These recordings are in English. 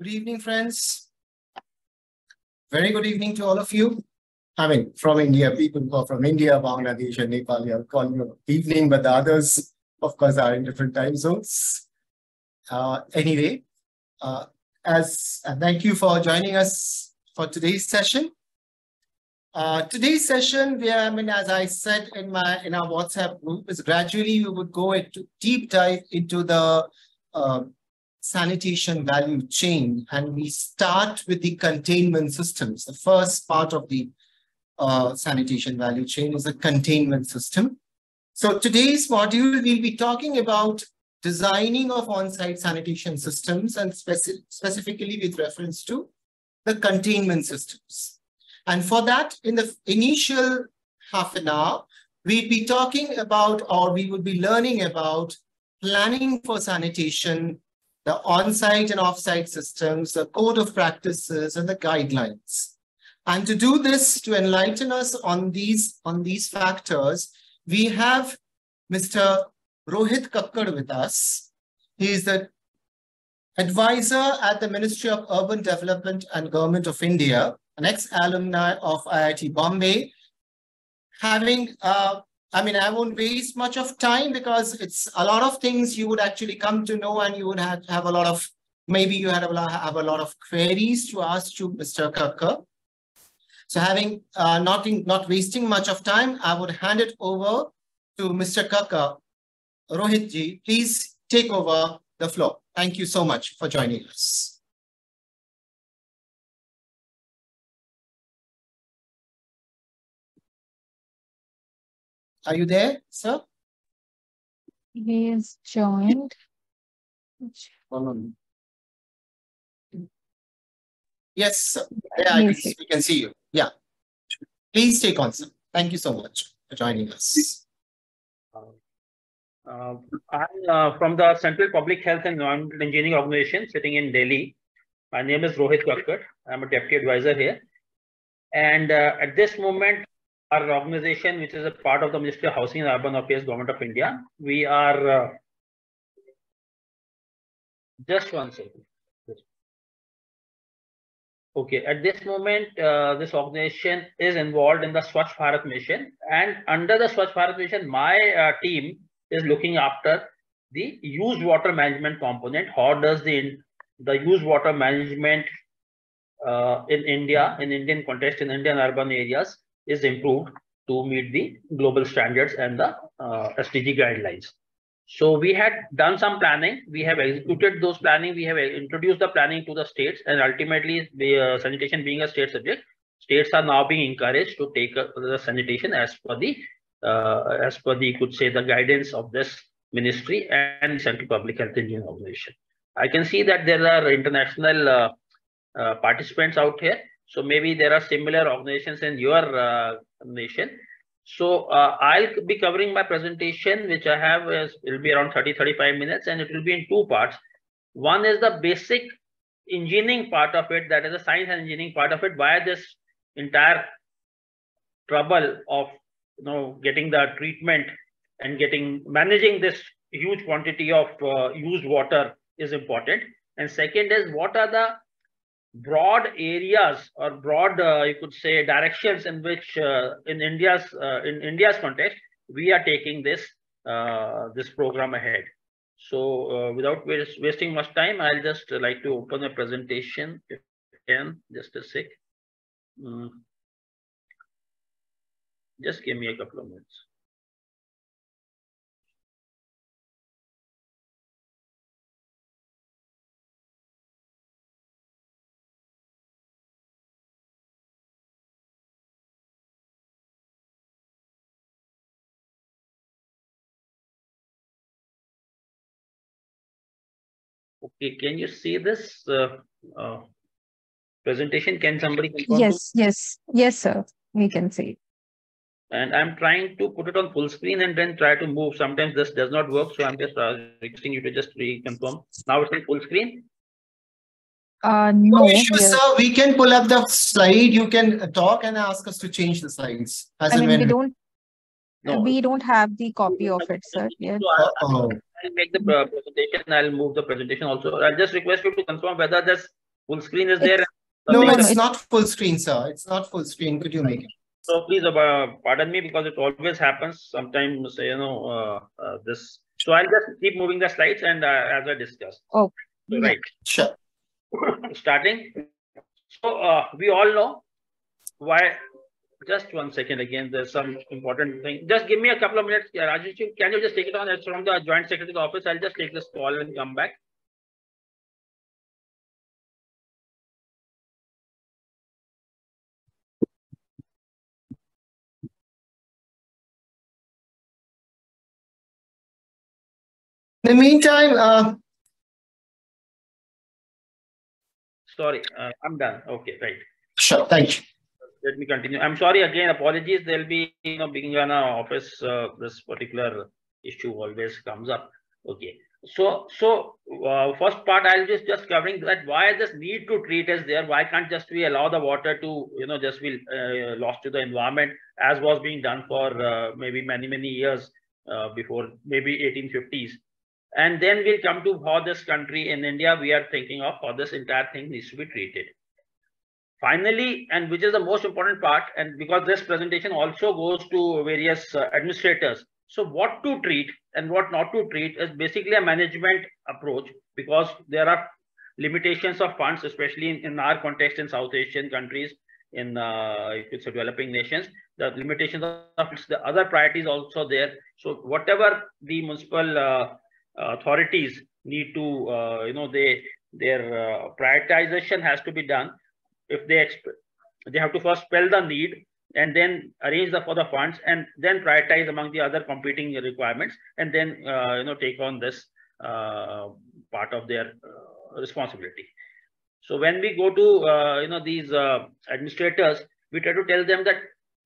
Good evening, friends. Very good evening to all of you. I mean, from India, people who are from India, Bangladesh, and Nepal, I'll call you evening, but the others, of course, are in different time zones. Uh, anyway, uh, as uh, thank you for joining us for today's session. Uh, today's session, we are, I mean, as I said in my in our WhatsApp group, is gradually we would go into deep dive into the uh, sanitation value chain, and we start with the containment systems. The first part of the uh, sanitation value chain is a containment system. So today's module, we'll be talking about designing of on-site sanitation systems and speci specifically with reference to the containment systems. And for that, in the initial half an hour, we'd be talking about, or we would be learning about planning for sanitation, the on-site and off-site systems, the code of practices, and the guidelines. And to do this, to enlighten us on these, on these factors, we have Mr. Rohit Kakkad with us. He is the advisor at the Ministry of Urban Development and Government of India, an ex-alumni of IIT Bombay, having, uh, I mean, I won't waste much of time because it's a lot of things you would actually come to know and you would have, have a lot of, maybe you had a lot, have a lot of queries to ask to Mr. Kakkad. So having uh, not, in, not wasting much of time, I would hand it over to Mr. Kakkad. Rohit ji, please take over the floor. Thank you so much for joining us. Are you there, sir? He is joined. Yes, sir. Yeah, yes. we can see you. Yeah. Please take on, sir. Thank you so much for joining us. Uh, I'm uh, from the Central Public Health and Environmental Engineering Organization sitting in Delhi. My name is Rohit Kakkad. I'm a deputy advisor here. And uh, at this moment, our organization, which is a part of the Ministry of Housing and Urban Affairs, Government of India, we are uh, just one second. Okay, at this moment, uh, this organization is involved in the Swachh Bharat mission. And under the Swachh Bharat mission, my uh, team is looking after the used water management component. How does the, the used water management uh, in India, in Indian context, in Indian urban areas is improved to meet the global standards and the uh, SDG guidelines. So we had done some planning. We have executed those planning. We have introduced the planning to the states and ultimately the uh, sanitation being a state subject, states are now being encouraged to take the sanitation as per the, uh, as per the, you could say the guidance of this ministry and Central Public Health Engineering Organization. I can see that there are international uh, uh, participants out here. So maybe there are similar organizations in your uh, nation. So uh, I'll be covering my presentation, which I have is will be around 30, 35 minutes, and it will be in two parts. One is the basic engineering part of it, that is the science and engineering part of it, why this entire trouble of you know getting the treatment and getting managing this huge quantity of uh, used water is important. And second is what are the broad areas or broad, uh, you could say, directions in which uh, in India's uh, in India's context we are taking this uh, this program ahead. So uh, without waste, wasting much time, I'll just like to open a presentation. If can just a sec. Mm. Just give me a couple of minutes. Okay, can you see this uh, uh, presentation? Can somebody? Yes, yes, yes, sir. We can see. And I'm trying to put it on full screen and then try to move. Sometimes this does not work, so I'm just uh, requesting you to just reconfirm. Now it's in full screen. Uh, no, no issue, yes. sir. We can pull up the slide. You can talk and ask us to change the slides. As I mean, when... we don't. No. We don't have the copy of it, sir. Yes. So I'll make the presentation. I'll move the presentation also. I'll just request you to confirm whether this Full screen is there. No, it's not full screen, sir. It's not full screen. Could you make it? So please uh, pardon me because it always happens. Sometimes, you know, uh, uh, this. So I'll just keep moving the slides and uh, as I discussed. Oh, so, right. Sure. Starting. So uh, we all know why. Just one second again. There's some important thing. Just give me a couple of minutes. Rajesh, can you just take it on? It's from the Joint Secretary's office. I'll just take this call and come back. In the meantime, uh... sorry, uh, I'm done. Okay, right. Sure, thank you. Let me continue. I'm sorry again. Apologies. There'll be you know being in our office. Uh, this particular issue always comes up. Okay. So so uh, first part I'll just just covering that why this need to treat is there. Why can't just we allow the water to you know just be uh, lost to the environment as was being done for uh, maybe many many years uh, before maybe 1850s and then we'll come to how this country in India, we are thinking of how this entire thing needs to be treated. Finally, and which is the most important part, and because this presentation also goes to various uh, administrators. So what to treat and what not to treat is basically a management approach because there are limitations of funds, especially in, in our context in South Asian countries, in uh, it's a developing nations, the limitations of the other priorities also there. So whatever the municipal uh, authorities need to, uh, you know, they their uh, prioritization has to be done. If they they have to first spell the need and then arrange the for the funds and then prioritize among the other competing requirements and then uh, you know take on this uh, part of their uh, responsibility. So when we go to uh, you know these administrators, we try to tell them that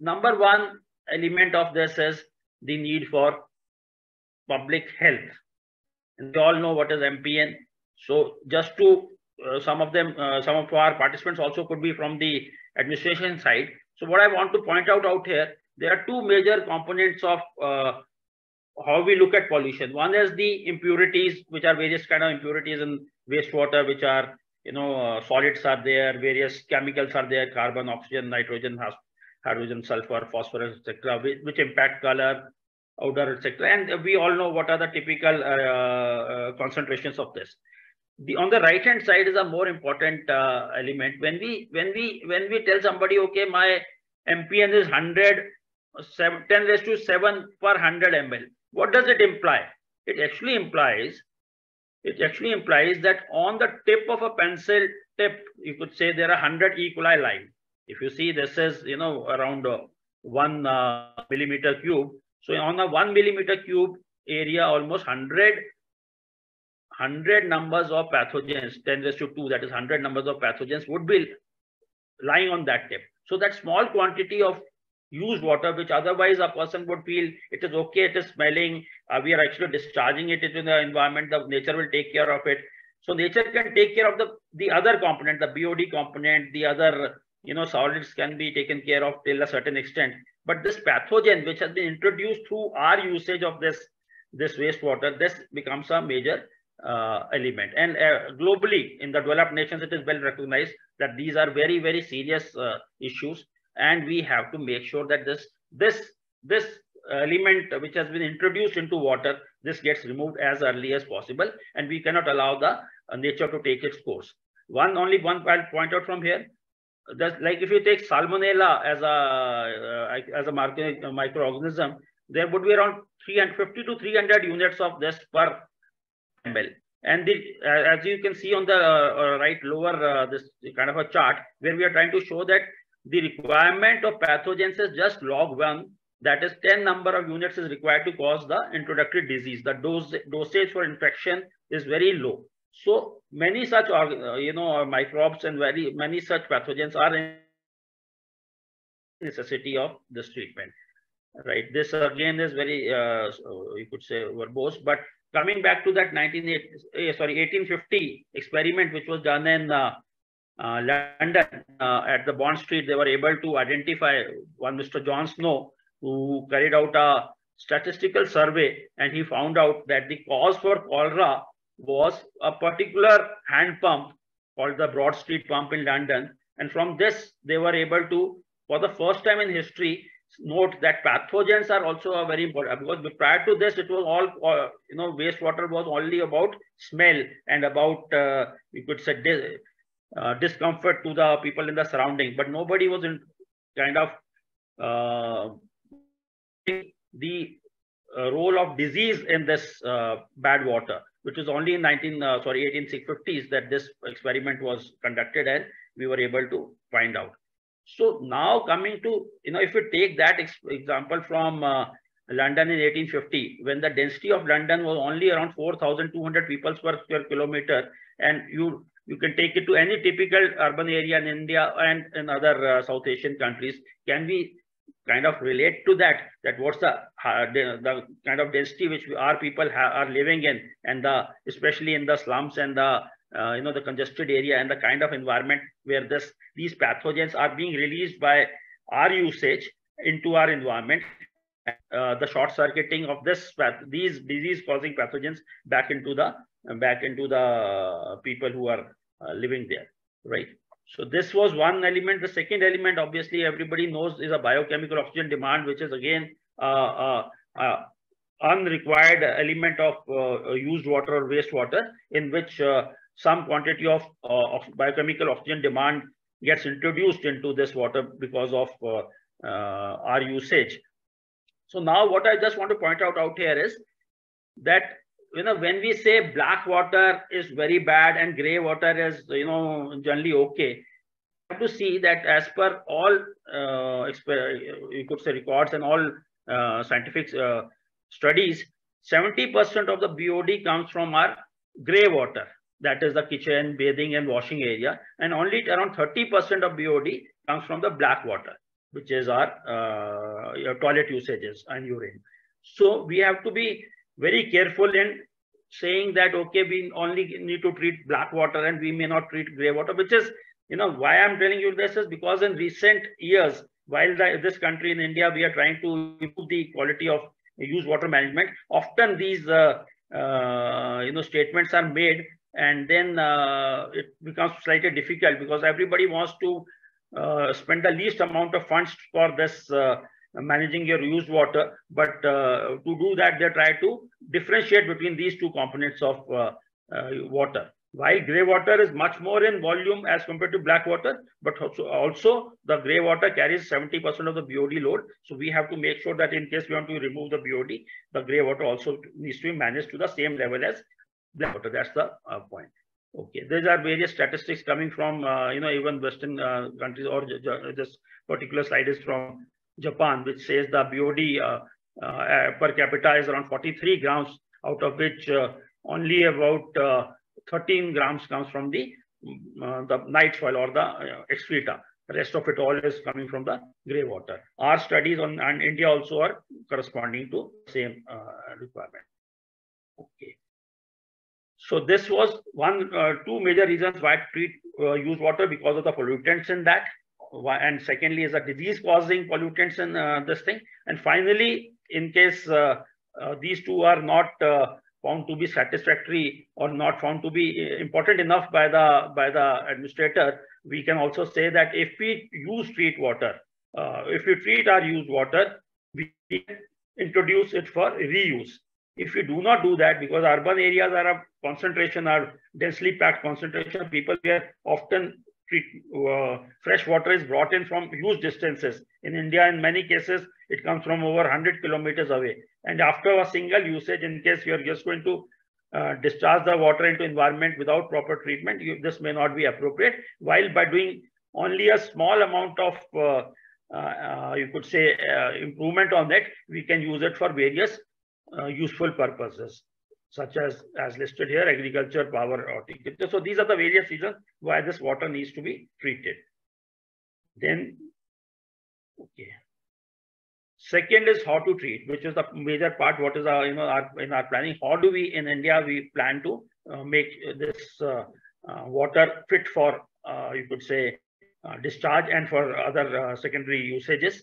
number one element of this is the need for public health and all know what is MPN. So just to uh, some of them, uh, some of our participants also could be from the administration side. So what I want to point out out here, there are two major components of uh, how we look at pollution. One is the impurities, which are various kind of impurities in wastewater, which are, you know, uh, solids are there, various chemicals are there, carbon, oxygen, nitrogen, hydrogen, sulfur, phosphorus, etc., which, which impact color, odor, etc. And we all know what are the typical uh, uh, concentrations of this. The on the right hand side is a more important uh, element. When we when we when we tell somebody, okay, my MPN is 100, 7, 10 raised to 7 per 100 ml. What does it imply? It actually implies it actually implies that on the tip of a pencil tip, you could say there are 100 E. coli line. If you see this is, you know, around uh, one uh, millimeter cube, so on a one millimeter cube area, almost 100, 100 numbers of pathogens, 10 raised to 2, that is 100 numbers of pathogens would be lying on that tip. So that small quantity of used water, which otherwise a person would feel it is okay, it is smelling, uh, we are actually discharging it into the environment, the nature will take care of it. So nature can take care of the, the other component, the BOD component, the other, you know, solids can be taken care of till a certain extent. But this pathogen, which has been introduced through our usage of this, this wastewater, this becomes a major uh, element. And uh, globally, in the developed nations, it is well recognized that these are very, very serious uh, issues. And we have to make sure that this, this, this element which has been introduced into water, this gets removed as early as possible. And we cannot allow the uh, nature to take its course. One only one I'll point out from here just like if you take salmonella as a uh, as a microorganism, there would be around 350 to 300 units of this per ml. And the, uh, as you can see on the uh, uh right lower uh, this kind of a chart where we are trying to show that the requirement of pathogens is just log one. That is 10 number of units is required to cause the introductory disease. The dose dosage for infection is very low. So many such, uh, you know, microbes and very many such pathogens are in necessity of this treatment, right? This again is very, uh, you could say verbose, but coming back to that 1980, eh, sorry, 1850 experiment, which was done in uh, uh, London uh, at the Bond Street, they were able to identify one Mr. John Snow, who carried out a statistical survey, and he found out that the cause for cholera was a particular hand pump called the Broad Street pump in London. And from this, they were able to, for the first time in history, note that pathogens are also a very important because prior to this, it was all, uh, you know, wastewater was only about smell and about, uh, you could say, dis uh, discomfort to the people in the surrounding, but nobody was in kind of uh, the uh, role of disease in this uh, bad water, which was only in 19, uh, sorry, 1850s that this experiment was conducted and we were able to find out. So now coming to, you know, if you take that ex example from uh, London in 1850, when the density of London was only around 4,200 people per square kilometer, and you you can take it to any typical urban area in India and in other uh, South Asian countries. Can we kind of relate to that? That what's the uh, the, the, kind of density which our people are living in, and the especially in the slums and the uh, you know the congested area and the kind of environment where this these pathogens are being released by our usage into our environment uh, the short circuiting of this these disease causing pathogens back into the back into the people who are uh, living there right? So this was one element. The second element obviously everybody knows is a biochemical oxygen demand which is again uh, uh, uh unrequired element of uh, used water or wastewater in which some quantity of, of biochemical oxygen demand gets introduced into this water because of our usage so now what I just want to point out out here is that you know when we say black water is very bad and gray water is you know generally okay, have to see that as per all uh, you could say records and all uh, scientific uh, studies, 70% of the BOD comes from our gray water. That is the kitchen, bathing and washing area. And only around 30% of BOD comes from the black water which is our uh, toilet usages and urine. So we have to be very careful in saying that, okay, we only need to treat black water and we may not treat gray water, which is, you know, why I'm telling you this is because in recent years, while the, this country in India, we are trying to improve the quality of used water management, often these, uh, uh, you know, statements are made and then uh, it becomes slightly difficult because everybody wants to uh, spend the least amount of funds for this uh, managing your used water. But uh, to do that, they try to differentiate between these two components of water. While grey water is much more in volume as compared to black water, but also, also the grey water carries 70% of the BOD load. So we have to make sure that in case we want to remove the BOD, the grey water also needs to be managed to the same level as black water. That's the uh, point. Okay, these are various statistics coming from, uh, you know, even Western uh, countries or this particular slide is from Japan, which says the BOD uh, uh, per capita is around 43 grams, out of which uh, only about uh, 13 grams comes from the, the night soil or the excreta. The rest of it all is coming from the gray water. Our studies on and India also are corresponding to same requirement. Okay. So this was one, uh, two major reasons why treat uh, use water because of the pollutants in that. And secondly is a disease causing pollutants in uh, this thing. And finally, in case uh, uh, these two are not uh, found to be satisfactory or not found to be important enough by the by the administrator, we can also say that if we use treat water, if we treat our used water, we introduce it for reuse. If we do not do that, because urban areas are a concentration, are densely packed concentration of people where often treat, uh, fresh water is brought in from huge distances. In India, in many cases, it comes from over 100 kilometers away. And after a single usage, in case you are just going to uh, discharge the water into environment without proper treatment, you, this may not be appropriate. While by doing only a small amount of, uh, uh you could say, uh, improvement on that, we can use it for various uh, useful purposes such as as listed here agriculture power so these are the various reasons why this water needs to be treated. Then okay. Second is how to treat which is the major part what is our you know our in our planning. How do we in india we plan to uh, make this uh, uh, water fit for uh, you could say uh, discharge and for other secondary usages?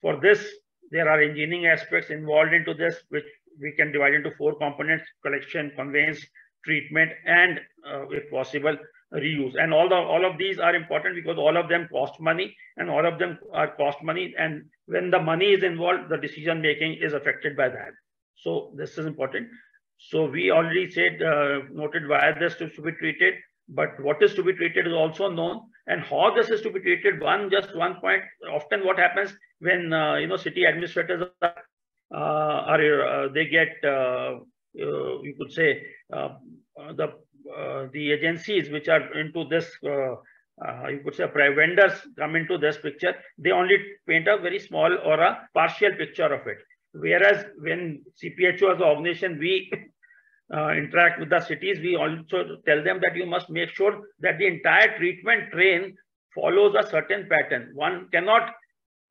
For this there are engineering aspects involved into this which we can divide into four components, collection, conveyance, treatment, and uh, if possible, reuse. And all the all of these are important because all of them cost money and all of them are cost money. And when the money is involved, the decision making is affected by that. So this is important. So we already said, uh, noted why this is to be treated, but what is to be treated is also known. And how this is to be treated, one, just one point, often what happens when, uh, you know, city administrators are, are uh, they get, uh, uh, you could say, the the agencies which are into this uh, you could say private vendors come into this picture, they only paint a very small or a partial picture of it. Whereas when CPHO as an organization, we uh, interact with the cities, we also tell them that you must make sure that the entire treatment train follows a certain pattern. One cannot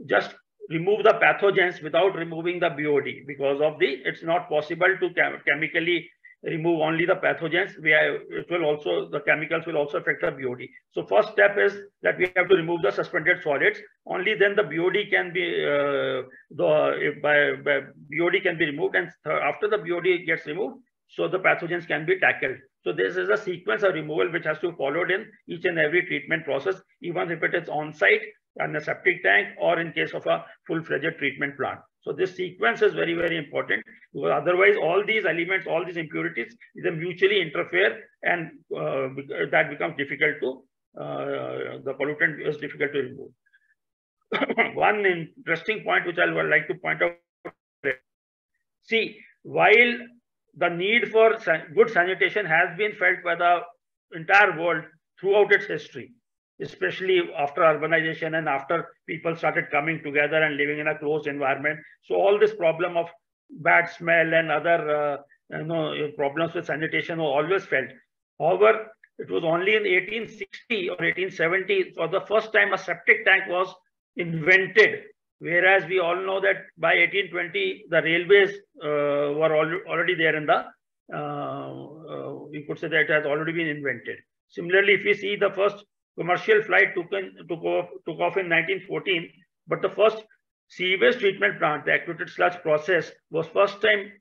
just remove the pathogens without removing the BOD because of the, it's not possible to chem chemically remove only the pathogens. We have, it will also, the chemicals will also affect the BOD. So first step is that we have to remove the suspended solids. Only then the BOD can be, uh, the by, by BOD can be removed. And after the BOD gets removed, so the pathogens can be tackled. So this is a sequence of removal which has to be followed in each and every treatment process, even if it is on-site in a septic tank or in case of a full-fledged treatment plant. So this sequence is very, very important because otherwise all these elements, all these impurities, they mutually interfere and uh, that becomes difficult to, uh, the pollutant is difficult to remove. One interesting point which I would like to point out. See, while the need for good sanitation has been felt by the entire world throughout its history, especially after urbanization and after people started coming together and living in a closed environment. So all this problem of bad smell and other uh, you know, problems with sanitation were always felt. However, it was only in 1860 or 1870 for the first time a septic tank was invented. Whereas we all know that by 1820, the railways uh, were al already there in the, uh, uh, we could say that it has already been invented. Similarly, if we see the first commercial flight took, in, took, off, took off in 1914, but the first sewage treatment plant, the activated sludge process, was first time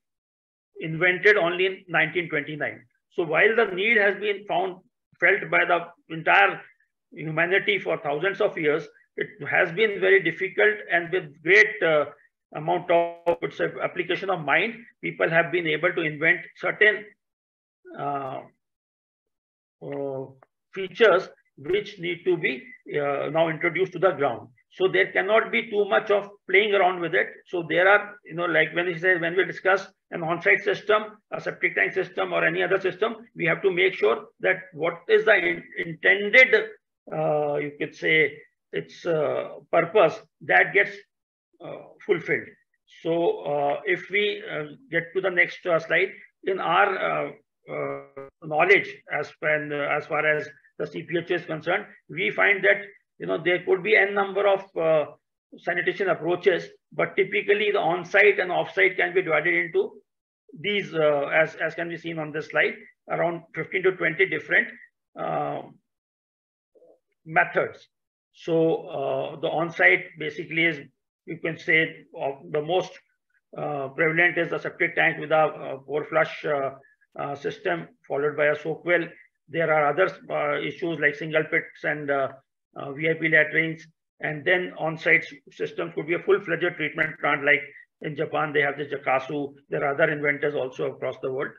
invented only in 1929. So while the need has been found, felt by the entire humanity for thousands of years, it has been very difficult and with great uh, amount of it's application of mind, people have been able to invent certain uh, uh, features which need to be uh, now introduced to the ground. So there cannot be too much of playing around with it. So there are, you know, like when we say, when we discuss an on-site system, a septic tank system or any other system, we have to make sure that what is the in intended, uh, you could say, its uh, purpose that gets uh, fulfilled. So uh, if we uh, get to the next slide, in our knowledge as, when, as far as the CPH is concerned, we find that you know there could be n number of uh, sanitation approaches, but typically the on-site and off-site can be divided into these, uh, as as can be seen on this slide, around 15 to 20 different uh, methods. So uh, the on-site basically is you can say the most uh, prevalent is the septic tank with a flush uh, system followed by a soak well there are other uh, issues like single pits and uh, uh, VIP latrines. And then on-site systems could be a full-fledged treatment plant like in Japan, they have the Johkasou. There are other inventors also across the world.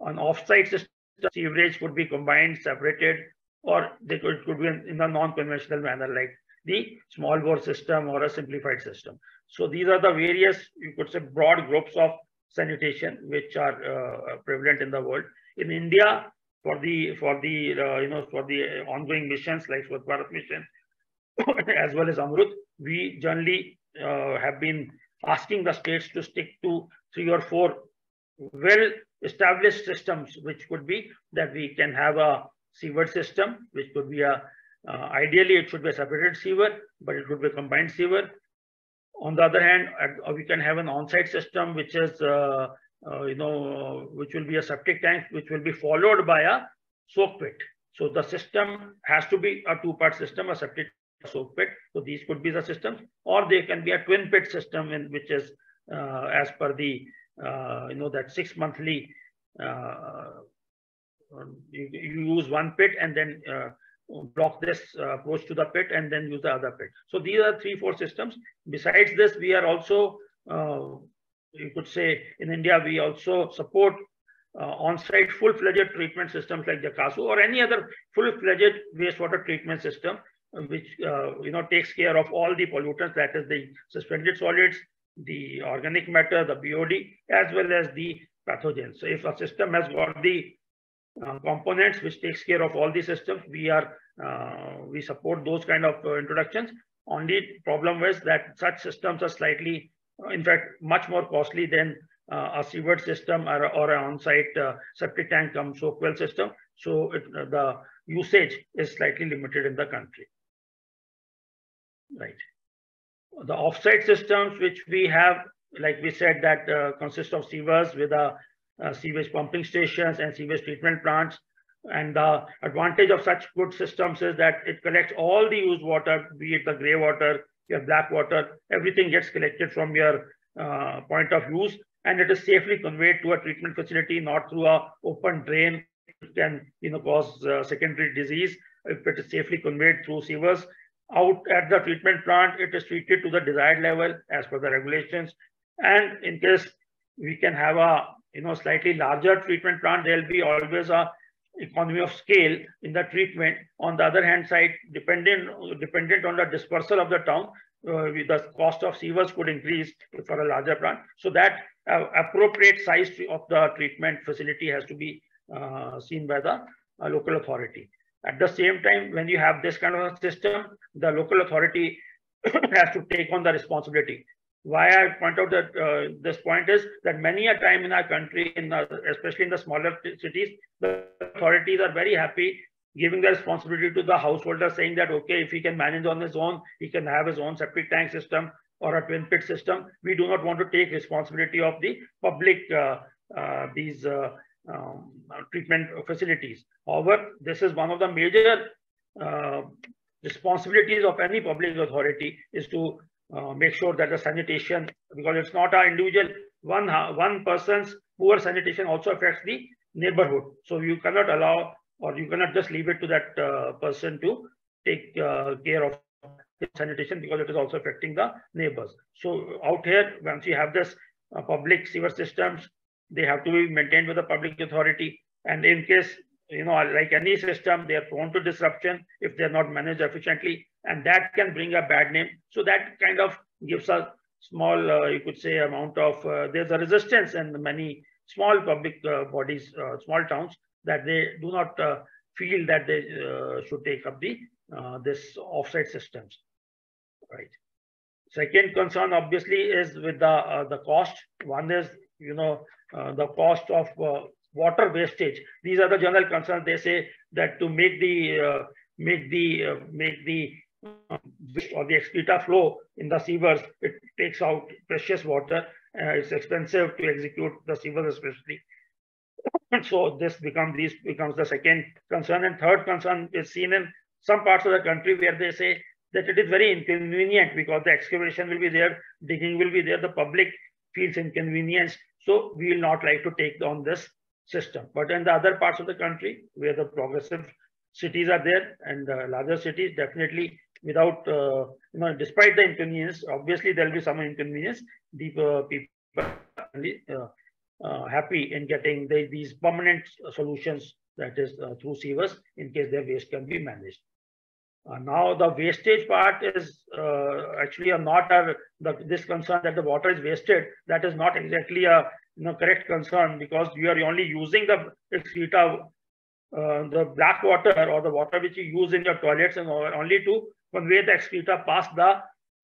On off-site system, sewerage could be combined, separated, or they could, could be in, in a non-conventional manner like the small bore system or a simplified system. So these are the various, you could say, broad groups of sanitation which are uh, prevalent in the world. In India, for the for the uh, you know for the ongoing missions like Swachh Bharat mission as well as Amrut, we generally uh, have been asking the states to stick to three or four well-established systems, which could be that we can have a sewer system, which could be a uh, ideally it should be a separated sewer, but it could be a combined sewer. On the other hand, uh, we can have an on-site system, which is uh, you know, which will be a septic tank, which will be followed by a soak pit. So the system has to be a two-part system, a septic soak pit. So these could be the systems, or they can be a twin pit system, in which is uh, as per the uh, you know that six monthly uh, you, you, use one pit and then uh, block this approach to the pit and then use the other pit. So these are three, four systems. Besides this, we are also, you could say in India, we also support uh, on-site full-fledged treatment systems like Johkasou or any other full-fledged wastewater treatment system, which uh, you know takes care of all the pollutants, that is the suspended solids, the organic matter, the BOD, as well as the pathogens. So if a system has got the uh, components which takes care of all the systems, we are uh, we support those kind of uh, introductions. Only problem was that such systems are slightly, uh, in fact, much more costly than uh, a sewage system or, or an on-site uh, septic tank cum soak well system. So it, the usage is slightly limited in the country. Right. The offsite systems which we have, like we said, that uh, consist of sewers with a, a sewage pumping stations and sewage treatment plants. And the advantage of such good systems is that it collects all the used water, be it the gray water, your black water, everything gets collected from your uh, point of use and it is safely conveyed to a treatment facility, not through a open drain, which can you know cause uh, secondary disease. If it is safely conveyed through sewers, out at the treatment plant, it is treated to the desired level as per the regulations. And in case we can have a you know slightly larger treatment plant, there will be always a economy of scale in the treatment. On the other hand side, dependent dependent on the dispersal of the town, uh, the cost of sewers could increase for a larger plant. So that uh, appropriate size of the treatment facility has to be uh, seen by the uh, local authority. At the same time, when you have this kind of a system, the local authority has to take on the responsibility. Why I point out that uh, this point is that many a time in our country, in especially in the smaller cities, the authorities are very happy giving the responsibility to the householder, saying that, okay, if he can manage on his own, he can have his own septic tank system or a twin pit system. We do not want to take responsibility of the public, uh, uh, these uh, um, treatment facilities. However, this is one of the major uh, responsibilities of any public authority is to uh, make sure that the sanitation, because it's not our individual, one, one person's poor sanitation also affects the neighborhood. So you cannot allow or you cannot just leave it to that uh, person to take uh, care of the sanitation because it is also affecting the neighbors. So out here, once you have this uh, public sewer systems, they have to be maintained with the public authority. And in case, you know, like any system, they are prone to disruption if they're not managed efficiently. And that can bring a bad name. So that kind of gives a small, uh, you could say, amount of, uh, there's a resistance in many small public uh, bodies, uh, small towns that they do not uh, feel that they uh, should take up the this offsite systems, right? Second concern obviously is with the the cost. One is you know the cost of water wastage. These are the general concerns. They say that to make the make the uh, make the or the excreta flow in the sewers, it takes out precious water. it's expensive to execute the sewers, especially And so this becomes this becomes the second concern. And third concern is seen in some parts of the country where they say that it is very inconvenient because the excavation will be there, digging will be there, the public feels inconvenience. So we will not like to take on this system. But in the other parts of the country where the progressive cities are there and uh, larger cities, definitely without, uh, you know, despite the inconvenience, obviously there will be some inconvenience. The people uh, uh, happy in getting the, these permanent solutions that is uh, through sewers in case their waste can be managed. Uh, now the wastage part is uh, actually a not a, the, this concern that the water is wasted. That is not exactly a you know, correct concern because you are only using the excreta, uh, the black water or the water which you use in your toilets and only to convey the excreta past the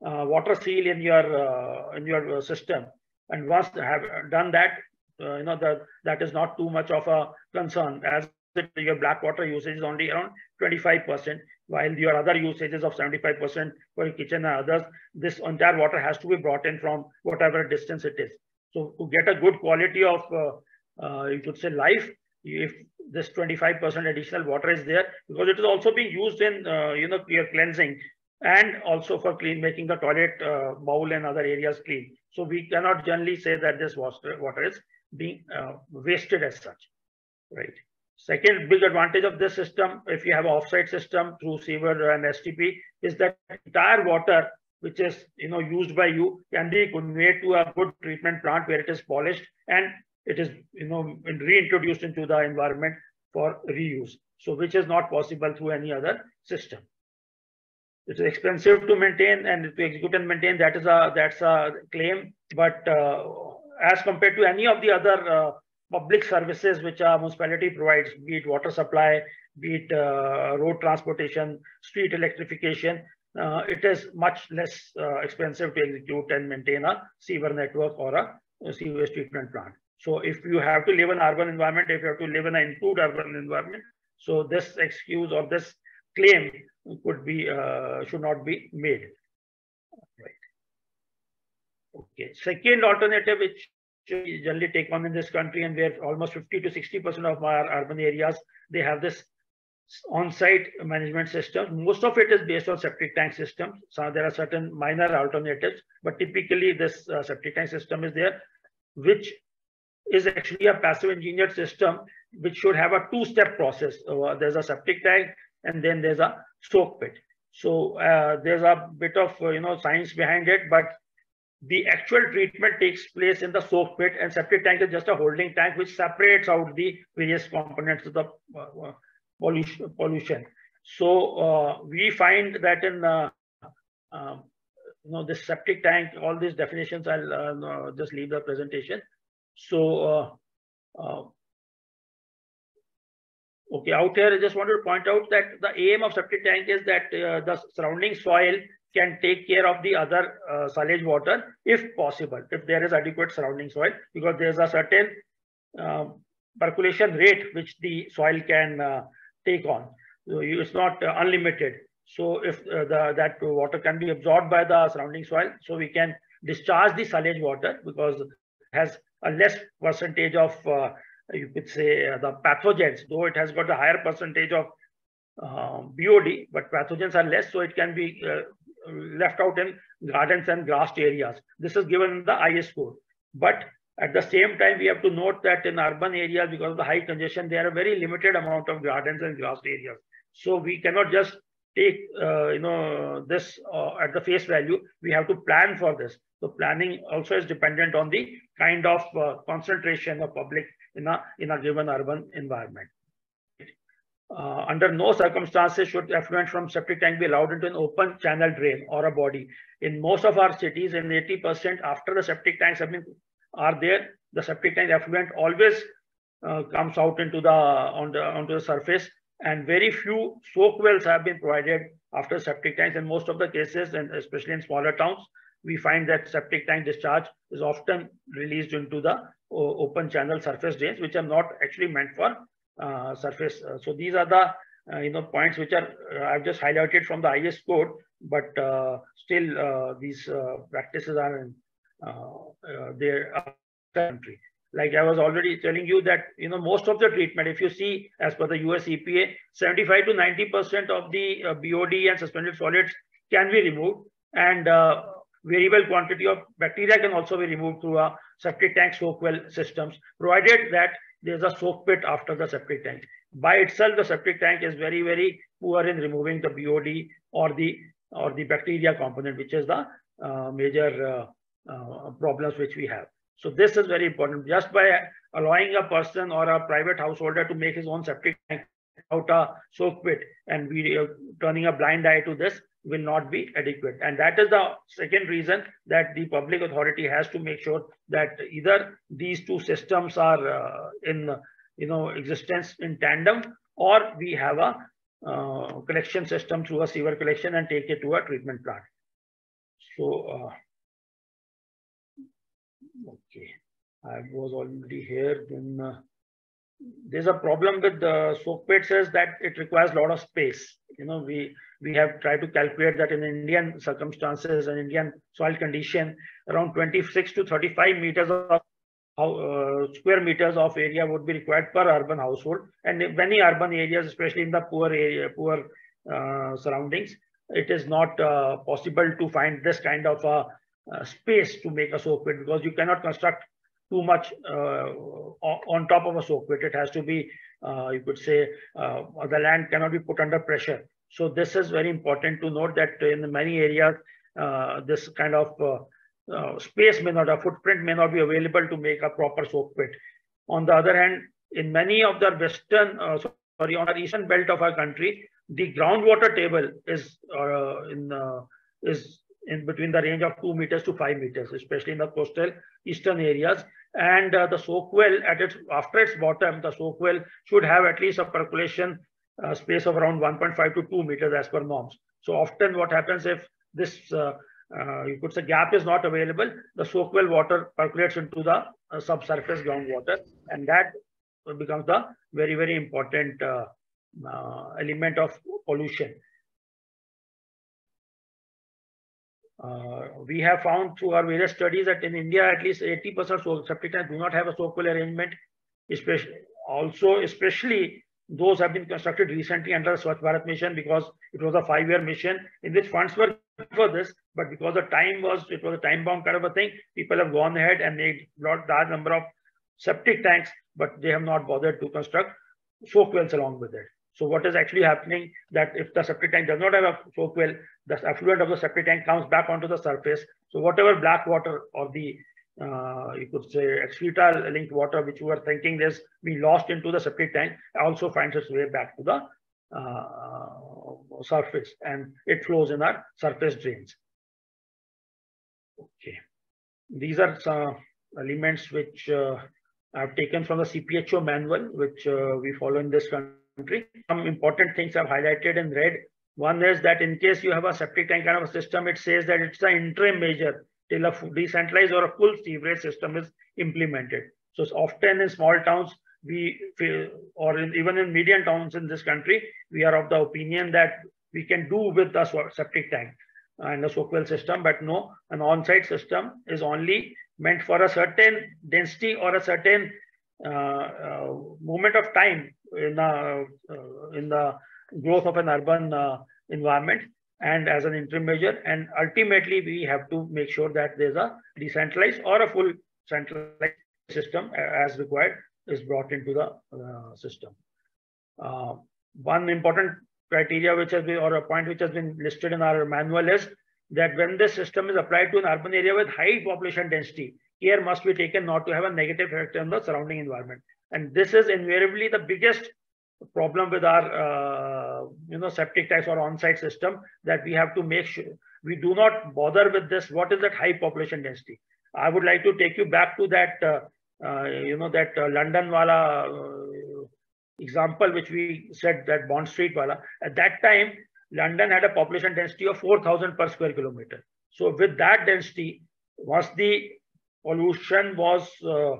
uh, water seal in your in your system. And once have done that, uh, you know, that that is not too much of a concern as your black water usage is only around 25%, while your other usages of 75% for kitchen and others, this entire water has to be brought in from whatever distance it is. So to get a good quality of, uh, uh, you could say life, if this 25% additional water is there, because it is also being used in, uh, you know, your cleansing and also for clean, making the toilet uh, bowl and other areas clean. So we cannot generally say that this water, water is being uh, wasted as such, right? Second big advantage of this system, if you have offsite system through sewer and STP, is that entire water which is you know used by you can be conveyed to a good treatment plant where it is polished and it is you know reintroduced into the environment for reuse. So which is not possible through any other system. It's expensive to maintain and to execute and maintain. That is a that's a claim, but uh, as compared to any of the other uh, public services which a municipality provides, be it water supply, be it uh, road transportation, street electrification, uh, it is much less uh, expensive to execute and maintain a sewer network or a, a sewage treatment plant. So if you have to live in an urban environment, if you have to live in an improved urban environment, so this excuse or this claim could be uh, should not be made. Right. Okay. Second alternative, which we generally take on in this country, and where almost 50 to 60 percent of our urban areas they have this on-site management system. Most of it is based on septic tank systems. So there are certain minor alternatives, but typically this uh, septic tank system is there, which is actually a passive engineered system, which should have a two-step process. Uh, there's a septic tank, and then there's a soak pit. So uh, there's a bit of uh, you know science behind it, but the actual treatment takes place in the soak pit, and septic tank is just a holding tank which separates out the various components of the uh, uh, pollution. pollution. So uh, we find that in um, you know this septic tank, all these definitions. I'll just leave the presentation. So Okay, out here, I just wanted to point out that the aim of septic tank is that uh, the surrounding soil can take care of the other uh, sullage water if possible, if there is adequate surrounding soil, because there's a certain uh, percolation rate which the soil can uh, take on. So it's not uh, unlimited. So if uh, the, that water can be absorbed by the surrounding soil, so we can discharge the sullage water because it has a less percentage of you could say uh, the pathogens, though it has got a higher percentage of uh, BOD, but pathogens are less, so it can be uh, left out in gardens and grassed areas. This is given in the IS code. But at the same time, we have to note that in urban areas, because of the high congestion, there are very limited amount of gardens and grassed areas. So we cannot just take uh, you know this uh, at the face value. We have to plan for this. So planning also is dependent on the kind of uh, concentration of public in a, in a given urban environment. Uh, under no circumstances should effluent from septic tank be allowed into an open channel drain or a body. In most of our cities, in 80% after the septic tanks have been are there, the septic tank effluent always uh, comes out into the on the onto the surface, and very few soak wells have been provided after septic tanks. In most of the cases, and especially in smaller towns, we find that septic tank discharge is often released into the open channel surface drains, which are not actually meant for uh, surface. Uh, so these are the uh, you know points which are uh, I've just highlighted from the IS code, but uh, still uh, these practices are in their country. Like I was already telling you that you know most of the treatment, if you see as per the US EPA, 75 to 90 percent of the BOD and suspended solids can be removed, and variable quantity of bacteria can also be removed through a septic tank soak well systems, provided that there's a soak pit after the septic tank. By itself, the septic tank is very, very poor in removing the BOD or the or the bacteria component, which is the uh, major uh, uh, problems which we have. So this is very important. Just by allowing a person or a private householder to make his own septic tank out a soak pit and we uh, turning a blind eye to this will not be adequate. And that is the second reason that the public authority has to make sure that either these two systems are uh, in you know existence in tandem or we have a uh, collection system through a sewer collection and take it to a treatment plant. So, uh, okay, I was already here. Then uh, there's a problem with the soak pits is that it requires a lot of space. You know, we we have tried to calculate that in Indian circumstances and Indian soil condition, around 26 to 35 meters of uh, square meters of area would be required per urban household. And many urban areas, especially in the poor area, poor uh, surroundings, it is not uh, possible to find this kind of a, space to make a soak pit because you cannot construct too much uh, on top of a soak pit. It has to be, uh, you could say, uh, the land cannot be put under pressure. So this is very important to note that in many areas, uh, this kind of uh, uh, space may not, a footprint may not be available to make a proper soak pit. On the other hand, in many of the western, sorry, on the eastern belt of our country, the groundwater table is in is in between the range of two meters to five meters, especially in the coastal eastern areas. And uh, the soak well at its after its bottom, the soak well should have at least a percolation uh, space of around 1.5 to 2 meters as per norms. So often what happens if this uh, uh you could say gap is not available, the soak well water percolates into the uh, subsurface groundwater, and that becomes the very very important uh, element of pollution. Uh, we have found through our various studies that in India, at least 80% of septic tanks do not have a soak arrangement, especially also, especially those have been constructed recently under the Swachh Bharat mission because it was a five-year mission in which funds were for this, but because the time was, it was a time-bound kind of a thing, people have gone ahead and made lot large number of septic tanks, but they have not bothered to construct soak wells along with it. So what is actually happening that if the septic tank does not have a soak well, the effluent of the septic tank comes back onto the surface. So whatever black water or the uh, you could say excretal linked water which we were thinking is being lost into the septic tank also finds its way back to the uh, surface and it flows in our surface drains. Okay, these are some elements which uh, I've taken from the CPHEEO manual which uh, we follow in this country country. Some important things I've highlighted in red. One is that in case you have a septic tank kind of a system, it says that it's an interim measure till a decentralized or a full sewerage system is implemented. So often in small towns, we feel, or in, even in medium towns in this country, we are of the opinion that we can do with the septic tank and the soak well system, but no, an on-site system is only meant for a certain density or a certain uh, uh, moment of time in the, uh, in the growth of an urban uh, environment and as an interim measure. And ultimately, we have to make sure that there's a decentralized or a full centralized system as required is brought into the uh, system. One important criteria which has been, or a point which has been listed in our manual is that when this system is applied to an urban area with high population density, care must be taken not to have a negative effect on the surrounding environment. And this is invariably the biggest problem with our, uh, you know, septic tanks or on-site system that we have to make sure we do not bother with this. What is that high population density? I would like to take you back to that, uh, uh, you know, that uh, London wala uh, example, which we said that Bond Street wala. At that time, London had a population density of 4,000 per square kilometer. So with that density, once the pollution was uh,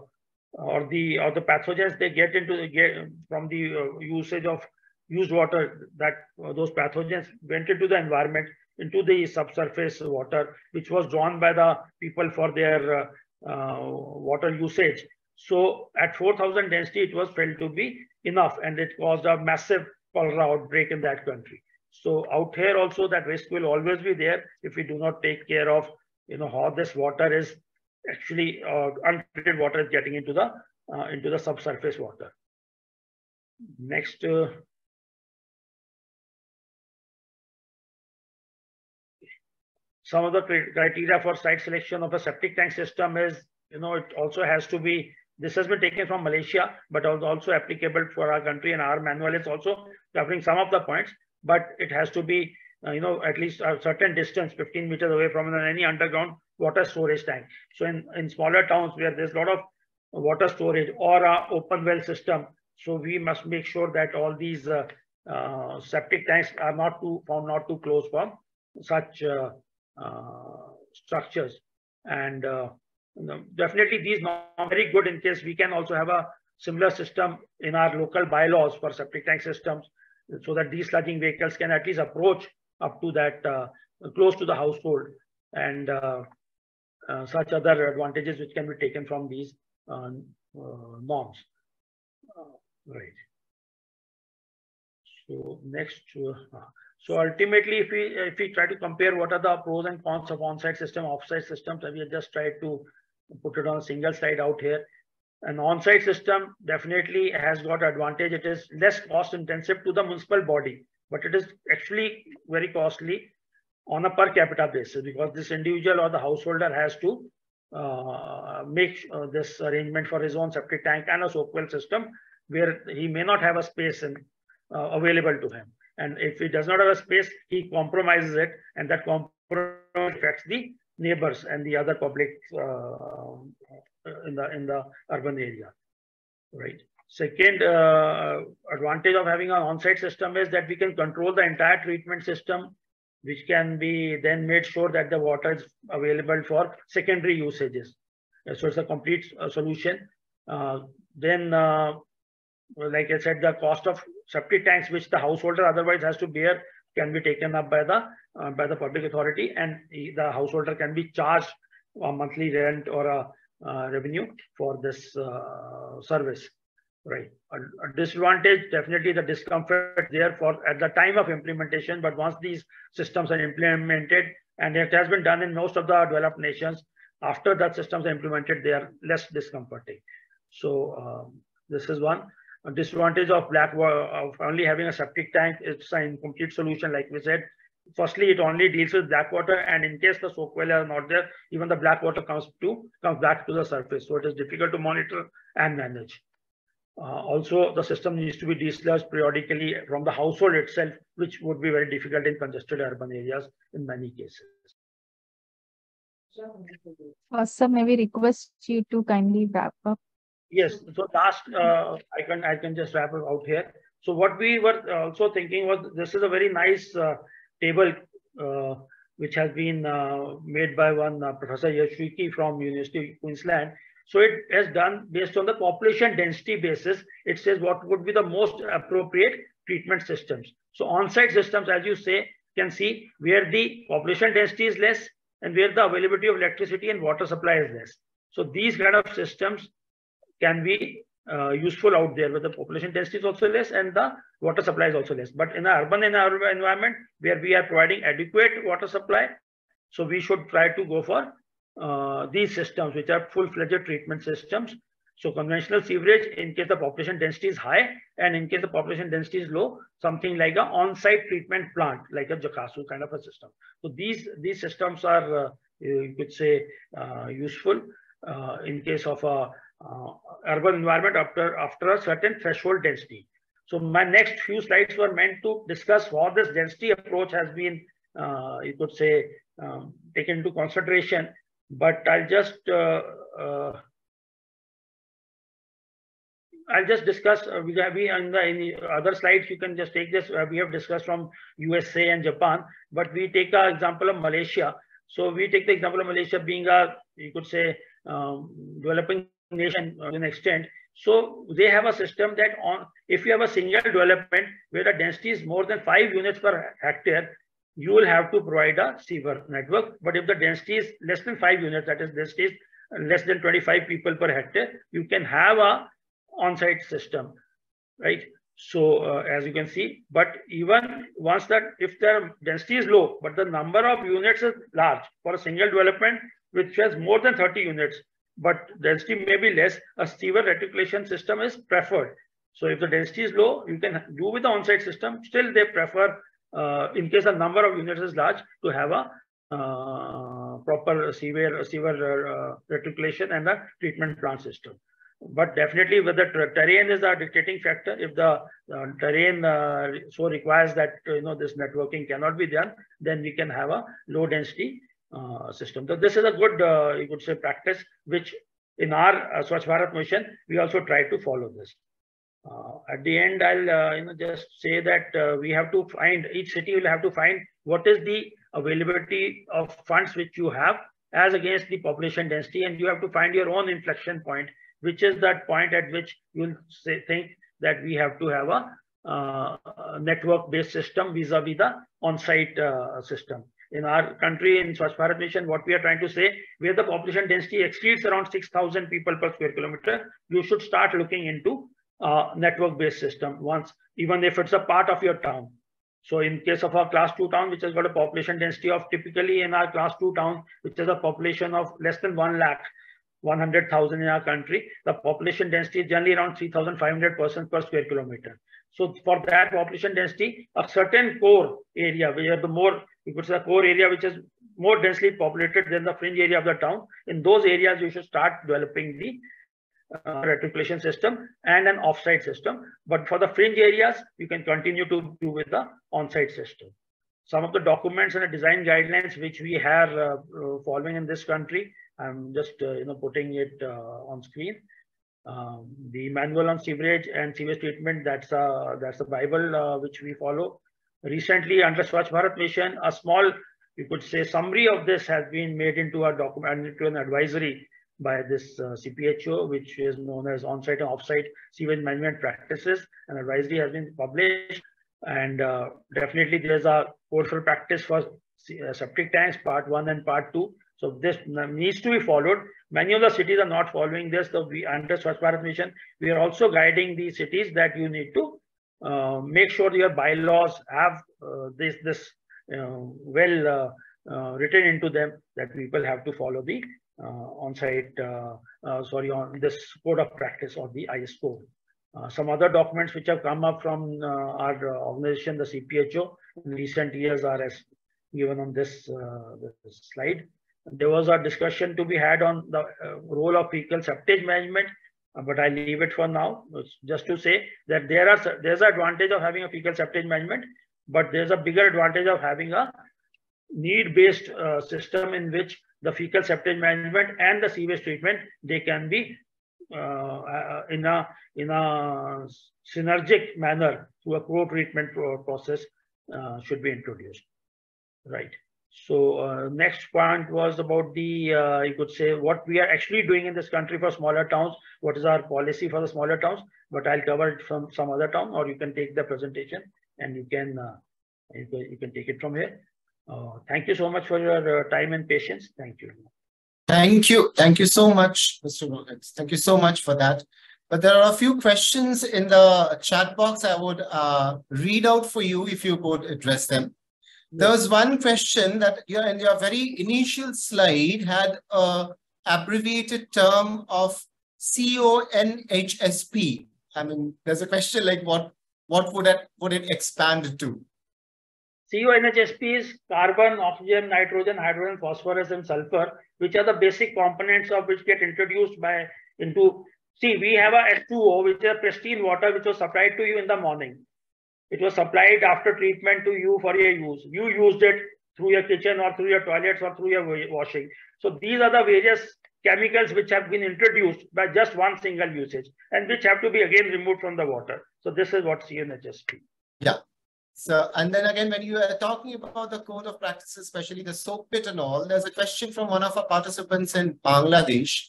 or the or the pathogens they get into get from the uh, usage of used water that uh, those pathogens went into the environment into the subsurface water which was drawn by the people for their uh, uh water usage. So at 4000 density it was felt to be enough and it caused a massive cholera outbreak in that country. So out here also that risk will always be there if we do not take care of you know how this water is actually uh, untreated water is getting into the uh, into the subsurface water. Next. Uh, some of the criteria for site selection of a septic tank system is, you know, it also has to be, this has been taken from Malaysia, but also applicable for our country and our manual is also covering some of the points, but it has to be, uh, you know, at least a certain distance, 15 meters away from any underground water storage tank. So in, in smaller towns where there's a lot of water storage or a open well system, so we must make sure that all these uh, uh, septic tanks are not too found not too close from such uh, uh structures. And uh, definitely these not very good in case we can also have a similar system in our local bylaws for septic tank systems so that these sludging vehicles can at least approach up to that uh, close to the household and uh, such other advantages which can be taken from these uh, uh, norms. right. So next, so ultimately, if we if we try to compare what are the pros and cons of on-site system, off-site systems, we have just tried to put it on a single slide out here. An on-site system definitely has got advantage. It is less cost intensive to the municipal body, but it is actually very costly on a per capita basis because this individual or the householder has to uh, make uh, this arrangement for his own septic tank and a soak well system where he may not have a space in, uh, available to him. And if he does not have a space, he compromises it and that compromise affects the neighbors and the other public uh, in the in the urban area, right? Second uh, advantage of having an on-site system is that we can control the entire treatment system, which can be then made sure that the water is available for secondary usages. So it's a complete uh, solution. Uh, then, uh, like I said, the cost of septic tanks, which the householder otherwise has to bear, can be taken up by the uh, by the public authority, and the householder can be charged a monthly rent or a uh, revenue for this uh, service. Right. A, a, disadvantage, definitely the discomfort there for at the time of implementation, but once these systems are implemented, and it has been done in most of the developed nations, after that systems are implemented, they are less discomforting. So um, this is one. A disadvantage of black of only having a septic tank, it's an incomplete solution, like we said. Firstly, it only deals with black water, and in case the soak well are not there, even the black water comes to comes back to the surface. So it is difficult to monitor and manage. Uh, also, the system needs to be desludged periodically from the household itself, which would be very difficult in congested urban areas in many cases. Uh, sir, may we request you to kindly wrap up? Yes. So last, uh, I can I can just wrap it out here. So what we were also thinking was this is a very nice uh, table uh, which has been uh, made by one uh, Professor Yashwiki from University of Queensland. So it has done based on the population density basis. It says what would be the most appropriate treatment systems. So on-site systems, as you say, can see where the population density is less and where the availability of electricity and water supply is less. So these kind of systems can be uh, useful out there where the population density is also less and the water supply is also less. But in an urban environment where we are providing adequate water supply, so we should try to go for uh, these systems, which are full-fledged treatment systems. So conventional sewerage, in case the population density is high, and in case the population density is low, something like an on-site treatment plant, like a Johkasou kind of a system. So these these systems are, uh, you could say, uh, useful uh, in case of a uh, urban environment after, after a certain threshold density. So my next few slides were meant to discuss how this density approach has been, you could say, um, taken into consideration. But I'll just uh, uh, I'll just discuss. Uh, we have we in the, other slides. You can just take this. We have discussed from USA and Japan, but we take an example of Malaysia. So we take the example of Malaysia being a you could say um, developing nation to an extent. So they have a system that on if you have a single development where the density is more than five units per hectare, you will have to provide a sewer network. But if the density is less than five units, that is density is less than 25 people per hectare, you can have a on-site system, right? So uh, as you can see, but even once that if the density is low, but the number of units is large for a single development, which has more than 30 units, but density may be less, a sewer reticulation system is preferred. So if the density is low, you can do with the on-site system. Still, they prefer, in case the number of units is large, to have a uh, proper sewer, sewer uh, reticulation and a treatment plant system. But definitely, the terrain is a dictating factor. If the uh, terrain uh, so requires that you know this networking cannot be done, then we can have a low density uh, system. So this is a good, uh, you could say, practice, which in our uh, Swachh Bharat mission, we also try to follow this. Uh, at the end, I'll uh, you know just say that uh, we have to find each city will have to find what is the availability of funds which you have as against the population density, and you have to find your own inflection point, which is that point at which you'll think that we have to have a network-based system vis-a-vis -vis the on-site system. In our country in Swachh Bharat Mission, what we are trying to say, where the population density exceeds around 6,000 people per square kilometer, you should start looking into a network-based system once, even if it's a part of your town. So in case of our class two town, which has got a population density of typically in our class two town, which has a population of less than 1 lakh, 100,000 in our country. The population density is generally around 3,500 persons per square kilometer. So for that population density, a certain core area, where the more, you could a core area which is more densely populated than the fringe area of the town, in those areas you should start developing the uh, reticulation system and an offsite system. But for the fringe areas, you can continue to do with the on-site system. Some of the documents and the design guidelines which we have uh, uh following in this country, I'm just uh, you know putting it uh, on screen. Um, the manual on sewerage and sewage treatment, that's a, that's a Bible which we follow. Recently, under Swachh Bharat Mission, a small, you could say, summary of this has been made into a document, into an advisory by this uh, CPHEEO, which is known as on-site and off-site sewage management practices. An advisory has been published, and uh, definitely there's a for practice for uh, septic tanks, part one and part two. So this needs to be followed. Many of the cities are not following this. So we under Swachh Bharat Mission, we are also guiding the cities that you need to uh, make sure your bylaws have uh, this this well uh, written into them that people have to follow the on-site, uh, uh, sorry, on this code of practice or the IS code. some other documents which have come up from our organization, the CPHEEO, in recent years are as given on this, this slide. There was a discussion to be had on the role of fecal septage management but I leave it for now. Just to say that there are there's an advantage of having a fecal septage management, but there's a bigger advantage of having a need-based uh, system in which the fecal septage management and the sewage treatment, they can be uh, uh, in a in a synergic manner through a co-treatment process uh, should be introduced. Right. So uh, next point was about the, uh, you could say, what we are actually doing in this country for smaller towns. What is our policy for the smaller towns? But I'll cover it from some other town, or you can take the presentation and you can uh, you can, you can take it from here. Uh, thank you so much for your uh, time and patience. Thank you. Thank you. Thank you so much, Mr. Rolex. Thank you so much for that. But there are a few questions in the chat box I would uh, read out for you if you could address them. There was one question that you in your very initial slide had a abbreviated term of CONHSP. I mean, there's a question like what what would it would it expand to? CONHSP is carbon, oxygen, nitrogen, hydrogen, phosphorus, and sulfur, which are the basic components of which get introduced by into. See, we have a H2O, which is a pristine water, which was supplied to you in the morning. It was supplied after treatment to you for your use. You used it through your kitchen or through your toilets or through your washing. So these are the various chemicals which have been introduced by just one single usage and which have to be again removed from the water. So this is what CONHSP. Yeah. So, and then again, when you are talking about the code of practices, especially the soak pit and all, there's a question from one of our participants in Bangladesh.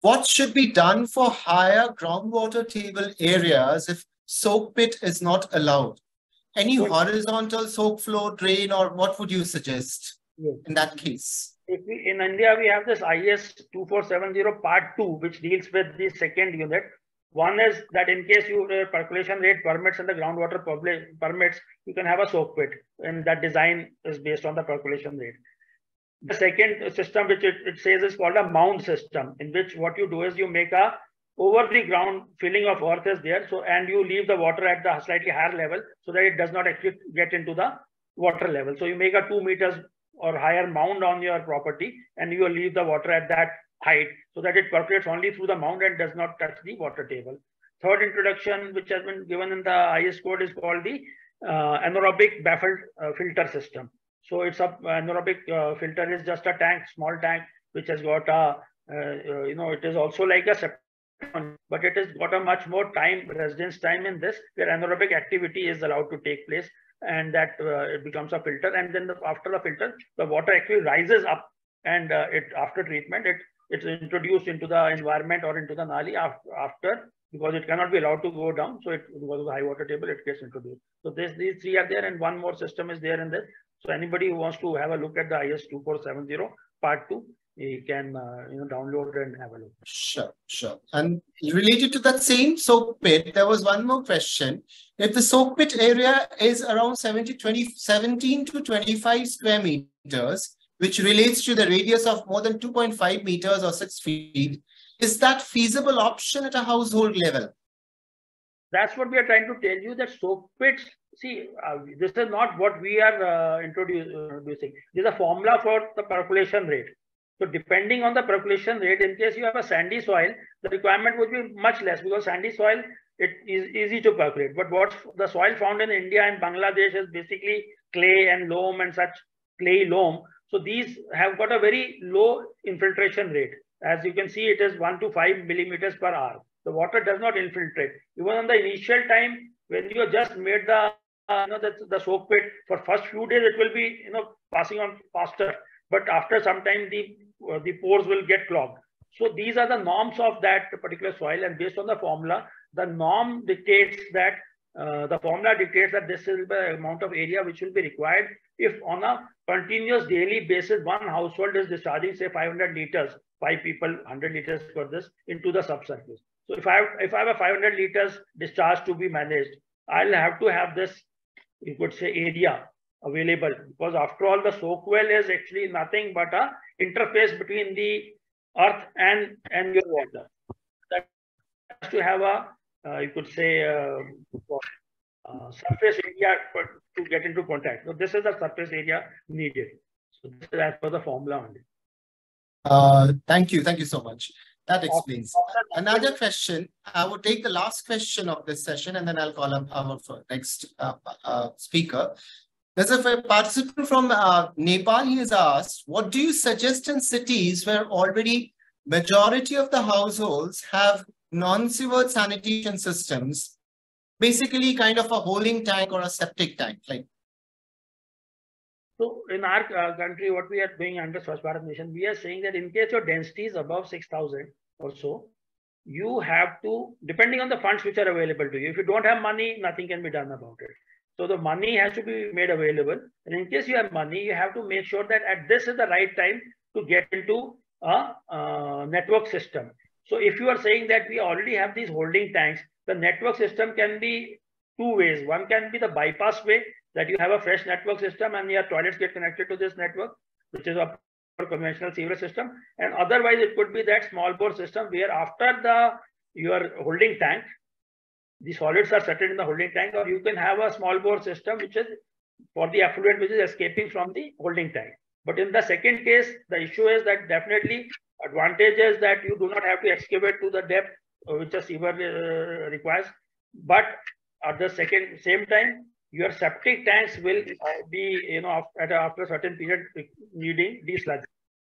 What should be done for higher groundwater table areas if soak pit is not allowed? Any horizontal soak flow drain or what would you suggest yes. in that case? If we, in India, we have this IS 2470 part 2, which deals with the second unit, one is that in case your uh, percolation rate permits and the groundwater permits, you can have a soak pit and that design is based on the percolation rate. The second system which it, it says is called a mound system in which what you do is you make a over the ground filling of earth is there. So, and you leave the water at the slightly higher level so that it does not actually get into the water level. So you make a two meters or higher mound on your property and you leave the water at that height so that it percolates only through the mound and does not touch the water table. Third introduction, which has been given in the IS code is called the uh, anaerobic baffled uh, filter system. So it's a anaerobic uh, filter is just a tank, small tank, which has got a, uh, uh, you know, it is also like a but it has got a much more time, residence time in this, where anaerobic activity is allowed to take place and that uh, it becomes a filter. And then the, after the filter, the water actually rises up and it after treatment, it it's introduced into the environment or into the nali after, after because it cannot be allowed to go down. So it because of the high water table, it gets introduced. So this, these three are there and one more system is there in this. So anybody who wants to have a look at the IS 2470 part two, he can uh, you know download and have a look. Sure, sure. And related to that same soak pit, there was one more question. If the soak pit area is around 70, 20, 17 to 25 square meters, which relates to the radius of more than 2.5 meters or 6 feet, is that feasible option at a household level? That's what we are trying to tell you that soak pits, see, uh, this is not what we are uh, introducing. This is a formula for the percolation rate. So depending on the percolation rate, in case you have a sandy soil, the requirement would be much less because sandy soil, it is easy to percolate. But what the soil found in India and Bangladesh is basically clay and loam and such clay loam. So these have got a very low infiltration rate. As you can see, it is one to five millimeters per hour. The water does not infiltrate. Even on the initial time, when you have just made the uh, you know the, the soak pit for first few days, it will be you know passing on faster. But after some time, the uh, the pores will get clogged. So these are the norms of that particular soil, and based on the formula, the norm dictates that uh, the formula dictates that this is the amount of area which will be required if on a continuous daily basis one household is discharging say 500 liters five people 100 liters for this into the subsurface. So if i have, if i have a 500 liters discharge to be managed i'll have to have this you could say area available. Because after all the soak well is actually nothing but a interface between the earth and and your water. That has to have a uh, you could say, uh, uh, surface area for, to get into contact. So this is the surface area needed. So this is as per the formula only. Uh, thank you. Thank you so much. That explains. Another question. I will take the last question of this session and then I'll call up our next uh, uh, speaker. There's a participant from uh, Nepal. He has asked, what do you suggest in cities where already majority of the households have non-sewer sanitation systems, basically kind of a holding tank or a septic tank, like. So in our uh, country, what we are doing under Swachh Bharat Mission, we are saying that in case your density is above 6,000 or so, you have to, depending on the funds which are available to you, if you don't have money, nothing can be done about it. So the money has to be made available. And in case you have money, you have to make sure that at this is the right time to get into a uh, network system. So if you are saying that we already have these holding tanks, the network system can be two ways. One can be the bypass way that you have a fresh network system and your toilets get connected to this network, which is a conventional sewer system. And otherwise it could be that small bore system where after the your holding tank, the solids are settled in the holding tank or you can have a small bore system which is for the effluent which is escaping from the holding tank. But in the second case, the issue is that definitely Advantage is that you do not have to excavate to the depth which a sewer uh, requires. But at the second same time, your septic tanks will uh, be, you know, after, after a certain period needing desludging.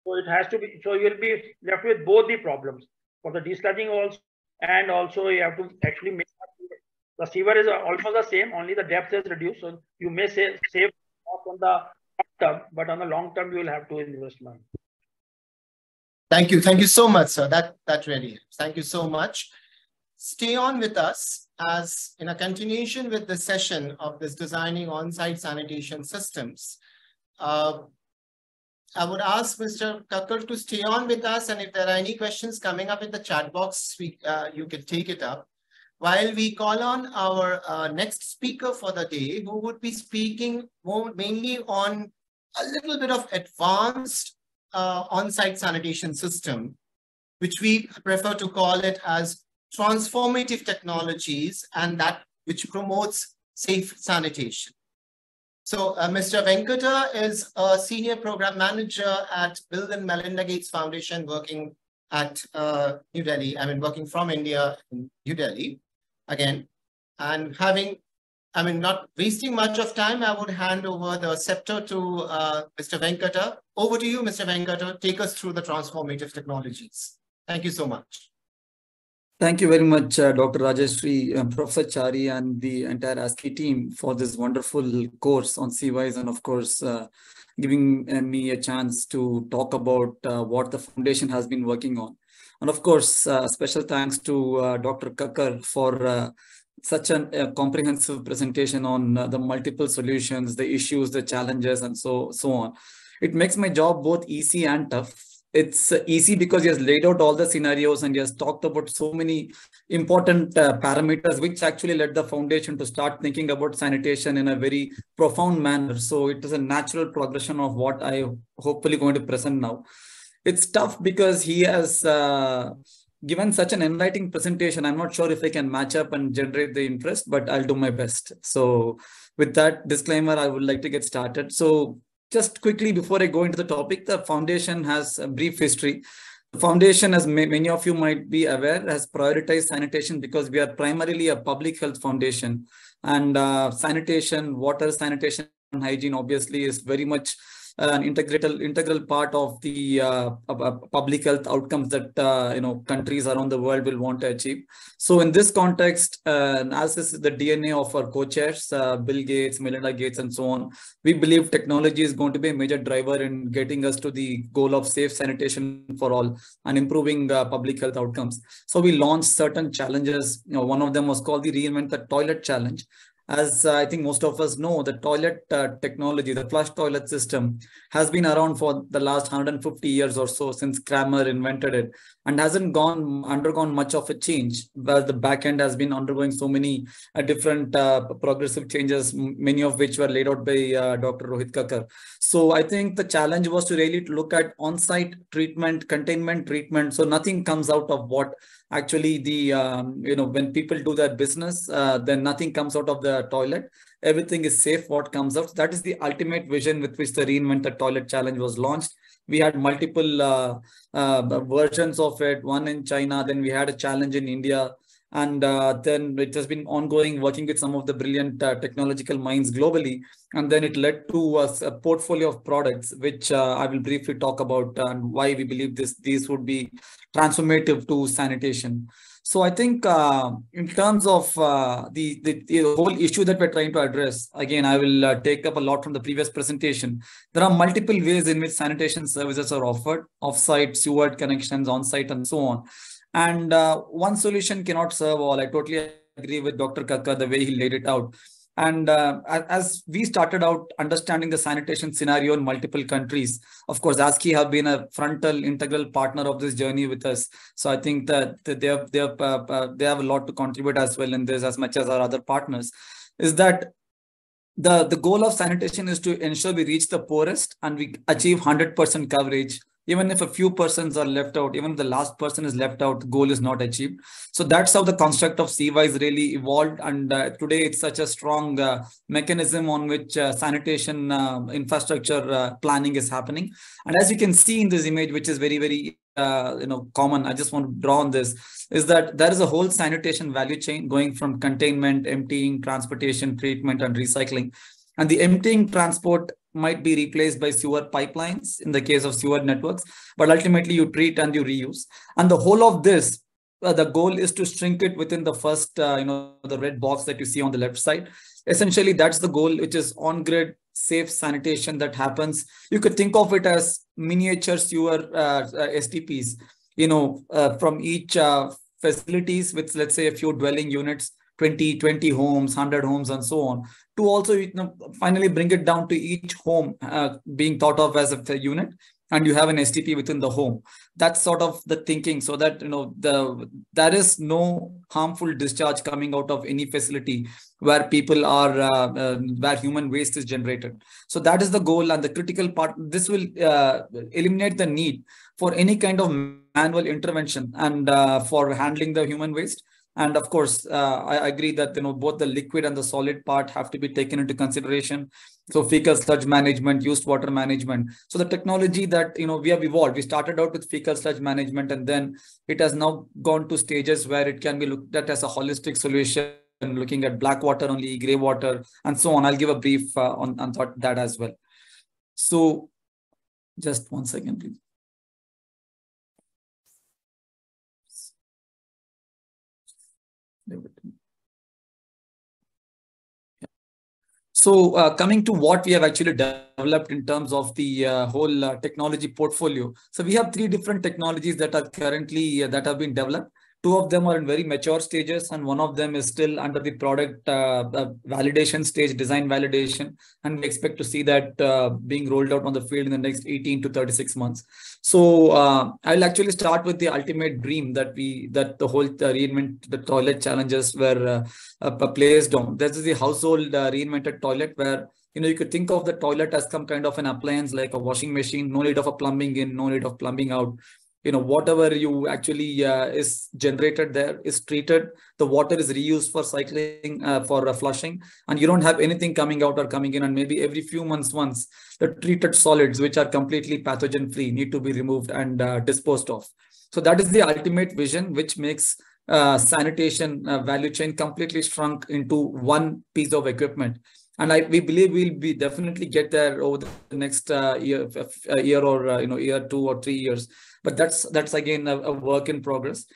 So it has to be, so you'll be left with both the problems for the desludging also, and also you have to actually make the sewer is almost the same, only the depth is reduced. So you may save, save on the short term, but on the long term, you will have to invest money. Thank you. Thank you so much, sir. That, that really helps. Thank you so much. Stay on with us as in a continuation with the session of this designing on-site sanitation systems. Uh, I would ask Mr. Kakkar to stay on with us and if there are any questions coming up in the chat box, we, uh, you can take it up. While we call on our uh, next speaker for the day, who would be speaking more mainly on a little bit of advanced uh, on-site sanitation system, which we prefer to call it as transformative technologies and that which promotes safe sanitation. So uh, Mr. Venkata is a senior program manager at Bill and Melinda Gates Foundation working at uh, New Delhi, I mean, working from India in New Delhi again, and having I mean, not wasting much of time, I would hand over the scepter to uh, Mr. Venkata. Over to you, Mr. Venkata. Take us through the transformative technologies. Thank you so much. Thank you very much, uh, Dr. Rajeshri, uh, Professor Chari, and the entire ASCI team for this wonderful course on CWIS, and of course, uh, giving uh, me a chance to talk about uh, what the foundation has been working on. And of course, uh, special thanks to Dr. Kakkar for such a comprehensive presentation on uh, the multiple solutions, the issues, the challenges, and so so on. It makes my job both easy and tough. It's uh, easy because he has laid out all the scenarios and he has talked about so many important uh, parameters, which actually led the foundation to start thinking about sanitation in a very profound manner. So it is a natural progression of what I hopefully going to present now. It's tough because he has uh, given such an enlightening presentation, I'm not sure if I can match up and generate the interest, but I'll do my best. So with that disclaimer, I would like to get started. So just quickly before I go into the topic, the foundation has a brief history. The foundation, as many of you might be aware, has prioritized sanitation because we are primarily a public health foundation. And uh, sanitation, water sanitation, hygiene obviously is very much an integral integral part of the uh, public health outcomes that uh, you know countries around the world will want to achieve. So in this context, uh, as is the DNA of our co-chairs, uh, Bill Gates, Melinda Gates, and so on, we believe technology is going to be a major driver in getting us to the goal of safe sanitation for all and improving uh, public health outcomes. So we launched certain challenges. You know, one of them was called the Reinvent the Toilet Challenge as uh, I think most of us know, the toilet uh, technology, the flush toilet system has been around for the last 150 years or so since Kramer invented it and hasn't gone undergone much of a change, where the back end has been undergoing so many uh, different uh, progressive changes, many of which were laid out by uh, Dr. Rohit Kakkar. So I think the challenge was to really look at on-site treatment, containment treatment. So nothing comes out of what actually the um, you know when people do their business uh, then nothing comes out of the toilet everything is safe what comes out that is the ultimate vision with which the reinvent the toilet challenge was launched we had multiple uh, uh, versions of it. One in china then we had a challenge in india. And uh, then it has been ongoing working with some of the brilliant uh, technological minds globally. And then it led to a, a portfolio of products which uh, i will briefly talk about and why we believe this these would be transformative to sanitation so i think uh, in terms of uh, the, the, the whole issue that we're trying to address again i will uh, take up a lot from the previous presentation there are multiple ways in which sanitation services are offered off-site sewer connections on-site and so on and uh, one solution cannot serve all. I totally agree with Dr. Kakkar, the way he laid it out. And uh, as we started out understanding the sanitation scenario in multiple countries, of course, ASCI have been a frontal, integral partner of this journey with us. So I think that they have, they have, uh, uh, they have a lot to contribute as well in this, as much as our other partners. Is that the, the goal of sanitation is to ensure we reach the poorest and we achieve 100% coverage even if a few persons are left out, even if the last person is left out, the goal is not achieved. So that's how the construct of CWIS really evolved. And uh, today it's such a strong uh, mechanism on which uh, sanitation uh, infrastructure uh, planning is happening. And as you can see in this image, which is very, very uh, you know common, I just want to draw on this, is that there is a whole sanitation value chain going from containment, emptying, transportation, treatment, and recycling. And the emptying transport might be replaced by sewer pipelines in the case of sewer networks, but ultimately you treat and you reuse. And the whole of this, uh, the goal is to shrink it within the first, uh, you know, the red box that you see on the left side. Essentially, that's the goal, which is on-grid safe sanitation that happens. You could think of it as miniature sewer uh, uh STPs, you know, uh, from each uh, facilities with, let's say, a few dwelling units 20 20 homes 100 homes and so on to also you know, finally bring it down to each home uh, being thought of as a unit and you have an STP within the home. That's sort of the thinking so that, you know, the there is no harmful discharge coming out of any facility where people are, uh, uh, where human waste is generated. So that is the goal and the critical part. This will uh, eliminate the need for any kind of manual intervention and uh, for handling the human waste and of course, uh, I agree that you know both the liquid and the solid part have to be taken into consideration. So fecal sludge management, used water management. So the technology that you know we have evolved. We started out with fecal sludge management, and then it has now gone to stages where it can be looked at as a holistic solution, looking at black water only, gray water, and so on. I'll give a brief uh, on on that as well. So, just one second, please. So uh, coming to what we have actually developed in terms of the uh, whole uh, technology portfolio. So we have three different technologies that are currently uh, that have been developed. Two of them are in very mature stages, and one of them is still under the product uh, uh, validation stage, design validation. And we expect to see that uh, being rolled out on the field in the next 18 to 36 months. So uh, I'll actually start with the ultimate dream that we that the whole uh, reinvent the toilet challenges were uh, placed on. This is the household reinvented toilet where you know, you could think of the toilet as some kind of an appliance like a washing machine, no need of a plumbing in, no need of plumbing out you know whatever you actually uh, is generated there is treated the water is reused for cycling uh, for uh, flushing and you don't have anything coming out or coming in and maybe every few months once the treated solids which are completely pathogen free need to be removed and uh, disposed of so that is the ultimate vision which makes uh, sanitation uh, value chain completely shrunk into one piece of equipment and I, we believe we'll be definitely get there over the next uh, year, a year or uh, you know year two or three years. But that's that's again a, a work in progress.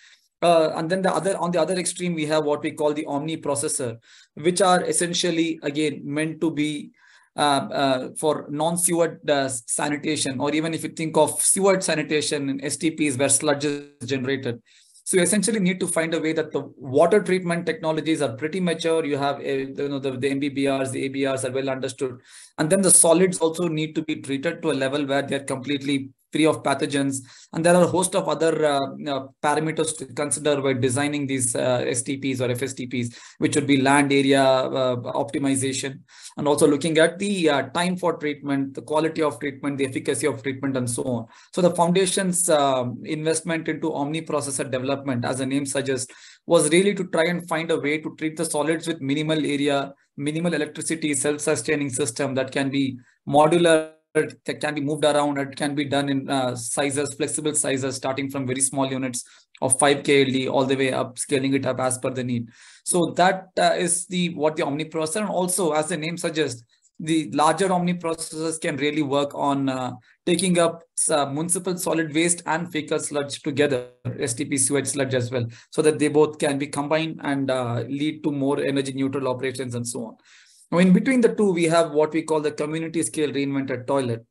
Uh, and then the other on the other extreme, we have what we call the omni processor, which are essentially again meant to be uh, uh, for non-sewage uh, sanitation, or even if you think of sewage sanitation in STPs where sludge is generated. So you essentially need to find a way that the water treatment technologies are pretty mature. You have a, you know the, the MBBRs, the ABRs are well understood, and then the solids also need to be treated to a level where they're completely free of pathogens. And there are a host of other uh, uh, parameters to consider by designing these uh, STPs or FSTPs, which would be land area uh, optimization, and also looking at the uh, time for treatment, the quality of treatment, the efficacy of treatment, and so on. So the foundation's um, investment into omni-processor development, as the name suggests, was really to try and find a way to treat the solids with minimal area, minimal electricity, self-sustaining system that can be modular that can be moved around. It can be done in uh, sizes, flexible sizes, starting from very small units of 5 KLD all the way up, scaling it up as per the need. So that uh, is the what the Omni processor, and also as the name suggests, the larger Omni processors can really work on uh, taking up uh, municipal solid waste and fecal sludge together, STP sewage sludge as well, so that they both can be combined and uh, lead to more energy neutral operations and so on. Now, in between the two, we have what we call the community scale reinvented toilet.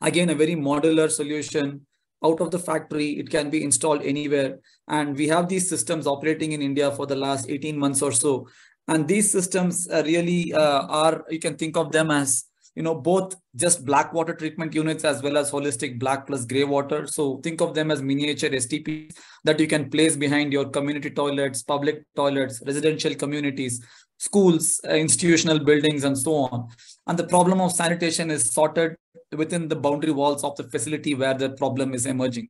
Again, a very modular solution out of the factory. It can be installed anywhere. And we have these systems operating in India for the last 18 months or so. And these systems uh, really uh, are, you can think of them as, you know, both just black water treatment units as well as holistic black plus gray water. So think of them as miniature stps that you can place behind your community toilets, public toilets, residential communities schools, uh, institutional buildings, and so on. And the problem of sanitation is sorted within the boundary walls of the facility where the problem is emerging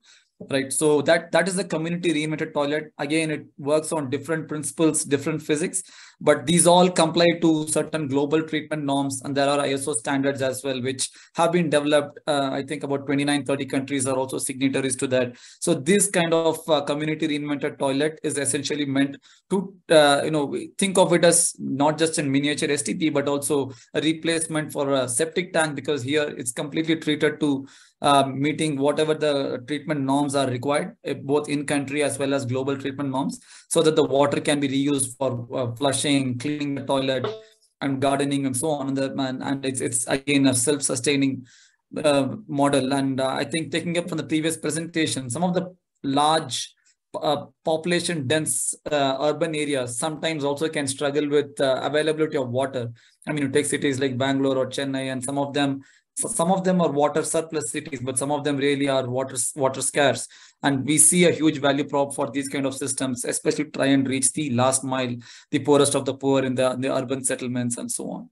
right so that that is the community reinvented toilet again it works on different principles different physics but these all comply to certain global treatment norms and there are iso standards as well which have been developed uh, i think about 29 30 countries are also signatories to that. So this kind of uh, community reinvented toilet is essentially meant to uh, you know think of it as not just in miniature stp but also a replacement for a septic tank because here it's completely treated to uh, meeting whatever the treatment norms are required, eh, both in country as well as global treatment norms, so that the water can be reused for uh, flushing, cleaning the toilet, and gardening and so on. And, the, and, and it's, it's again a self-sustaining uh, model. And uh, I think taking up from the previous presentation, some of the large uh, population dense uh, urban areas sometimes also can struggle with uh, availability of water. I mean, you take cities like Bangalore or Chennai, and some of them so some of them are water surplus cities, but some of them really are water water scarce. And we see a huge value prop for these kind of systems, especially try and reach the last mile, the poorest of the poor in the, in the urban settlements and so on.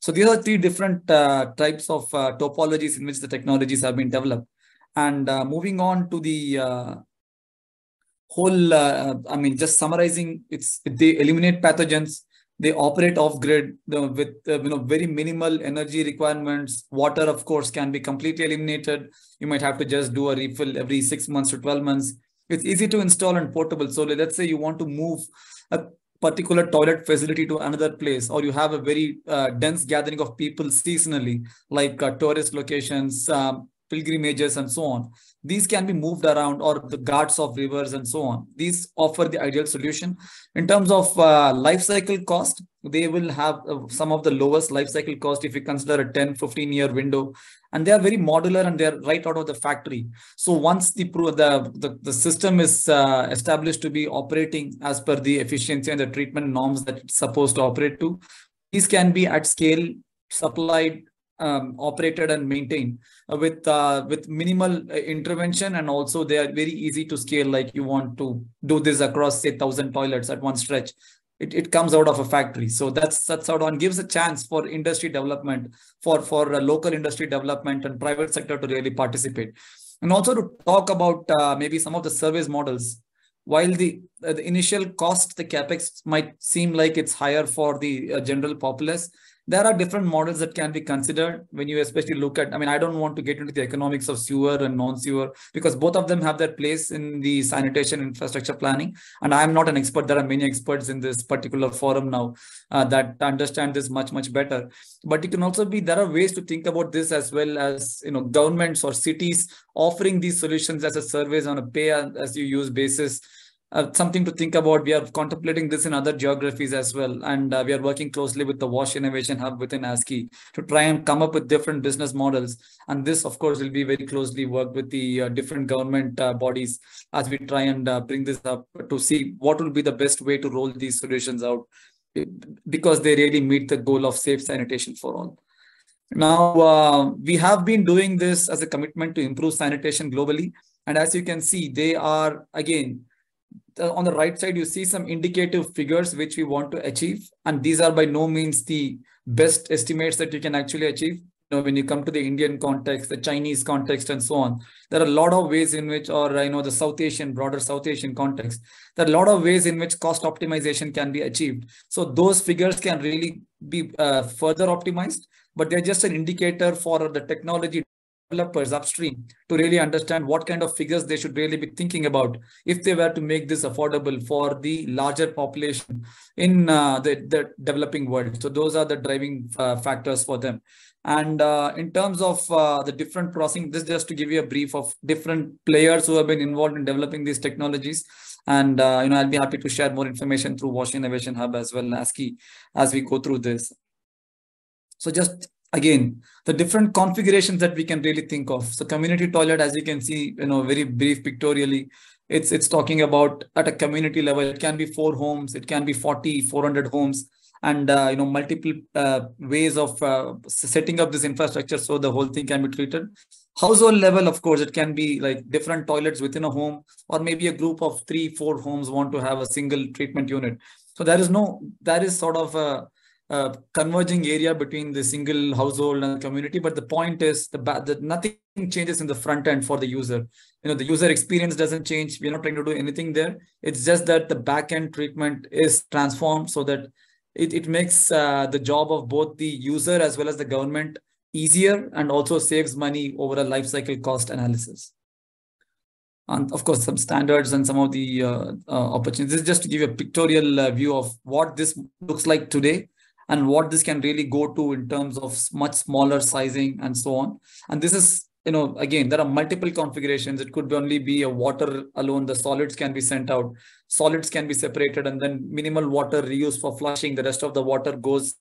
So these are three different uh, types of uh, topologies in which the technologies have been developed. And uh, moving on to the uh, whole, uh, I mean, just summarizing, it's they eliminate pathogens, they operate off grid with uh, you know very minimal energy requirements. Water of course can be completely eliminated. You might have to just do a refill every 6 months to 12 months. It's easy to install and portable. So let's say you want to move a particular toilet facility to another place or you have a very uh, dense gathering of people seasonally like uh, tourist locations um, pilgrimages and so on. These can be moved around or the ghats of rivers and so on. These offer the ideal solution. In terms of uh, life cycle cost they will have uh, some of the lowest life cycle cost if you consider a 10 15 year window. And they are very modular and they're right out of the factory. So once the the the, the system is uh, established to be operating as per the efficiency and the treatment norms that it's supposed to operate to these can be at scale supplied um, operated and maintained uh, with uh, with minimal uh, intervention and also they are very easy to scale like you want to do this across say 1000 toilets at one stretch. It, it comes out of a factory. So that's that's how one gives a chance for industry development for for local industry development and private sector to really participate. And also to talk about uh, maybe some of the service models. While the, uh, the initial cost, the capex might seem like it's higher for the uh, general populace, there are different models that can be considered when you especially look at i mean i don't want to get into the economics of sewer and non-sewer because both of them have their place in the sanitation infrastructure planning. And i am not an expert. There are many experts in this particular forum now uh, that understand this much much better. But it can also be there are ways to think about this as well as you know governments or cities offering these solutions as a service on a pay as you use basis uh, something to think about. We are contemplating this in other geographies as well. And uh, we are working closely with the WASH Innovation Hub within ASCI to try and come up with different business models. And this, of course, will be very closely worked with the uh, different government uh, bodies as we try and uh, bring this up to see what will be the best way to roll these solutions out because they really meet the goal of safe sanitation for all. Now, uh, we have been doing this as a commitment to improve sanitation globally. And as you can see, they are, again, on the right side, you see some indicative figures which we want to achieve. And these are by no means the best estimates that you can actually achieve. You know, when you come to the Indian context, the Chinese context, and so on, there are a lot of ways in which, or I know the South Asian, broader South Asian context, there are a lot of ways in which cost optimization can be achieved. So those figures can really be uh, further optimized, but they're just an indicator for the technology developers upstream to really understand what kind of figures they should really be thinking about if they were to make this affordable for the larger population in uh, the, the developing world. So those are the driving uh, factors for them. And uh, in terms of uh, the different processing, this just to give you a brief of different players who have been involved in developing these technologies. And uh, you know, I'll be happy to share more information through WASH Innovation Hub as well as key as we go through this. So just again, the different configurations that we can really think of. So community toilet, as you can see, you know, very brief pictorially, it's it's talking about at a community level, it can be four homes, it can be 40, 400 homes, and uh, you know, multiple uh, ways of uh, setting up this infrastructure so the whole thing can be treated. Household level, of course, it can be like different toilets within a home, or maybe a group of three, four homes want to have a single treatment unit. So there is no, that is sort of a uh, converging area between the single household and community. But the point is the, the nothing changes in the front end for the user. You know, the user experience doesn't change. We're not trying to do anything there. It's just that the back end treatment is transformed so that it, it makes uh, the job of both the user as well as the government easier and also saves money over a life cycle cost analysis. And of course, some standards and some of the uh, uh, opportunities. Just to give you a pictorial uh, view of what this looks like today and what this can really go to in terms of much smaller sizing and so on. And this is, you know, again, there are multiple configurations. It could only be a water alone. The solids can be sent out. Solids can be separated and then minimal water reuse for flushing. The rest of the water goes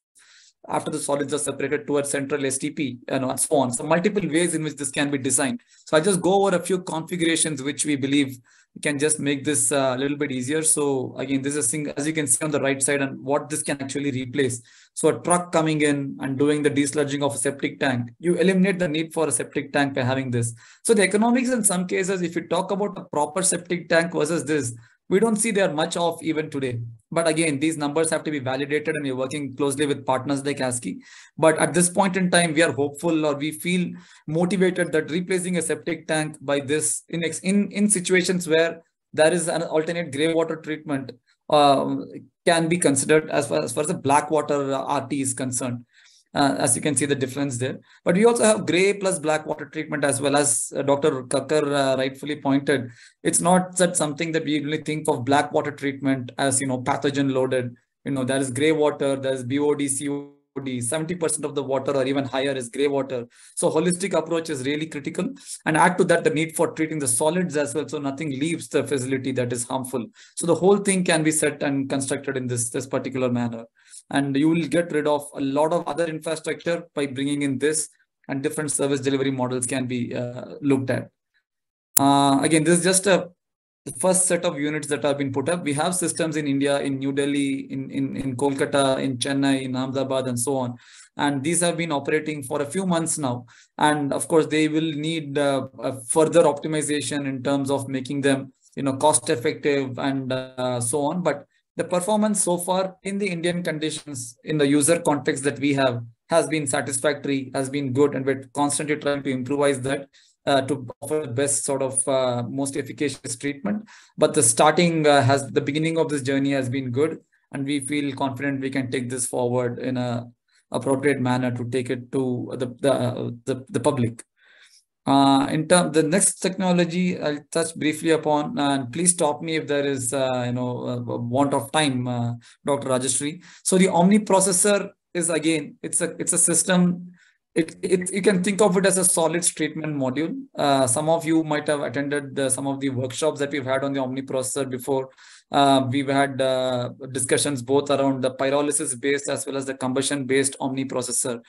after the solids are separated towards central STP and so on. So multiple ways in which this can be designed. So I just go over a few configurations which we believe can just make this uh, a little bit easier. So again, this is thing as you can see on the right side and what this can actually replace. So a truck coming in and doing the desludging of a septic tank, you eliminate the need for a septic tank by having this. So the economics in some cases, if you talk about a proper septic tank versus this, we don't see there much of even today. But again, these numbers have to be validated and we're working closely with partners like ASCI. But at this point in time, we are hopeful or we feel motivated that replacing a septic tank by this in, in, in situations where there is an alternate gray water treatment uh, can be considered as far, as far as the black water RT is concerned. Uh, as you can see the difference there. But we also have gray plus black water treatment as well as uh, Dr. Kakkar uh, rightfully pointed. It's not that something that we really think of black water treatment as, you know, pathogen loaded. You know, there is gray water, there's BOD, COD, 70% of the water or even higher is gray water. So holistic approach is really critical. And add to that the need for treating the solids as well. So nothing leaves the facility that is harmful. So the whole thing can be set and constructed in this, this particular manner and you will get rid of a lot of other infrastructure by bringing in this and different service delivery models can be uh, looked at. Uh, again, this is just a first set of units that have been put up. We have systems in India, in New Delhi, in, in, in Kolkata, in Chennai, in Ahmedabad, and so on. And these have been operating for a few months now. And of course, they will need uh, further optimization in terms of making them you know, cost effective and uh, so on. But the performance so far in the Indian conditions, in the user context that we have, has been satisfactory, has been good, and we're constantly trying to improvise that. uh, to offer the best sort of uh, most efficacious treatment. But the starting uh, has the beginning of this journey has been good, and we feel confident we can take this forward in a appropriate manner to take it to the the the, the public. Uh, in term, the next technology I'll touch briefly upon, and please stop me if there is, uh, you know, want of time, uh, Dr. Rajeshri. So the Omni processor is again, it's a it's a system. It, it you can think of it as a solids treatment module. Uh, some of you might have attended the, some of the workshops that we've had on the Omni processor before. Uh, we've had uh, discussions both around the pyrolysis based as well as the combustion based Omni processor,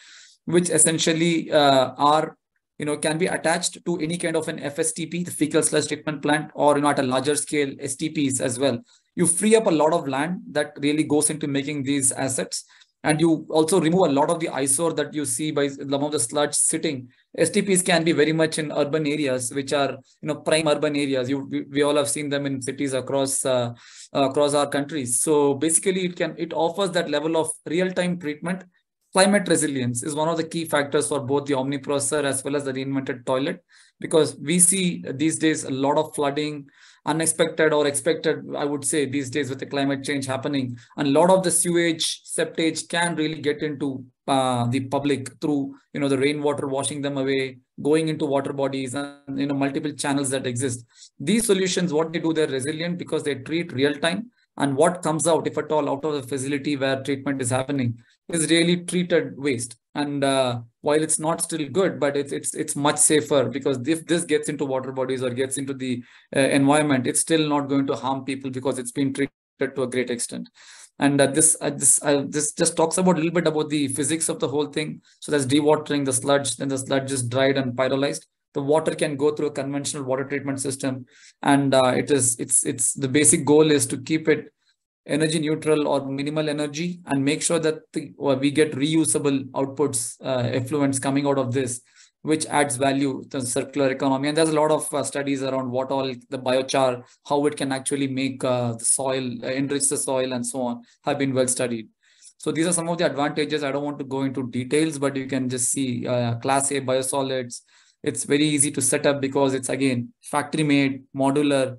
which essentially are you know, can be attached to any kind of an FSTP, the fecal sludge treatment plant, or you know, at a larger scale STPs as well. You free up a lot of land that really goes into making these assets. And you also remove a lot of the eyesore that you see by some of the sludge sitting. STPs can be very much in urban areas, which are you know prime urban areas. You we, all have seen them in cities across uh, across our countries. So basically, it can it offers that level of real time treatment climate resilience is one of the key factors for both the omniprocessor as well as the reinvented toilet because we see these days a lot of flooding unexpected or expected i would say these days with the climate change happening. And a lot of the sewage septage can really get into uh, the public through you know the rainwater washing them away going into water bodies and you know multiple channels that exist. These solutions what they do they're resilient because they treat real time. And what comes out if at all out of the facility where treatment is happening is really treated waste. And uh, while it's not still good, but it's it's it's much safer because if this gets into water bodies or gets into the uh, environment, it's still not going to harm people because it's been treated to a great extent. And uh, this uh, this uh, this just talks about a little bit about the physics of the whole thing. So that's dewatering the sludge, then the sludge is dried and pyrolyzed the water can go through a conventional water treatment system and uh, it is it's it's the basic goal is to keep it energy neutral or minimal energy and make sure that the, we get reusable outputs, uh, effluents coming out of this, which adds value to the circular economy. And there's a lot of uh, studies around what all the biochar, how it can actually make uh, the soil, uh, enrich the soil and so on, have been well studied. So these are some of the advantages. I don't want to go into details, but you can just see uh, class A biosolids. It's very easy to set up because it's again factory made, modular,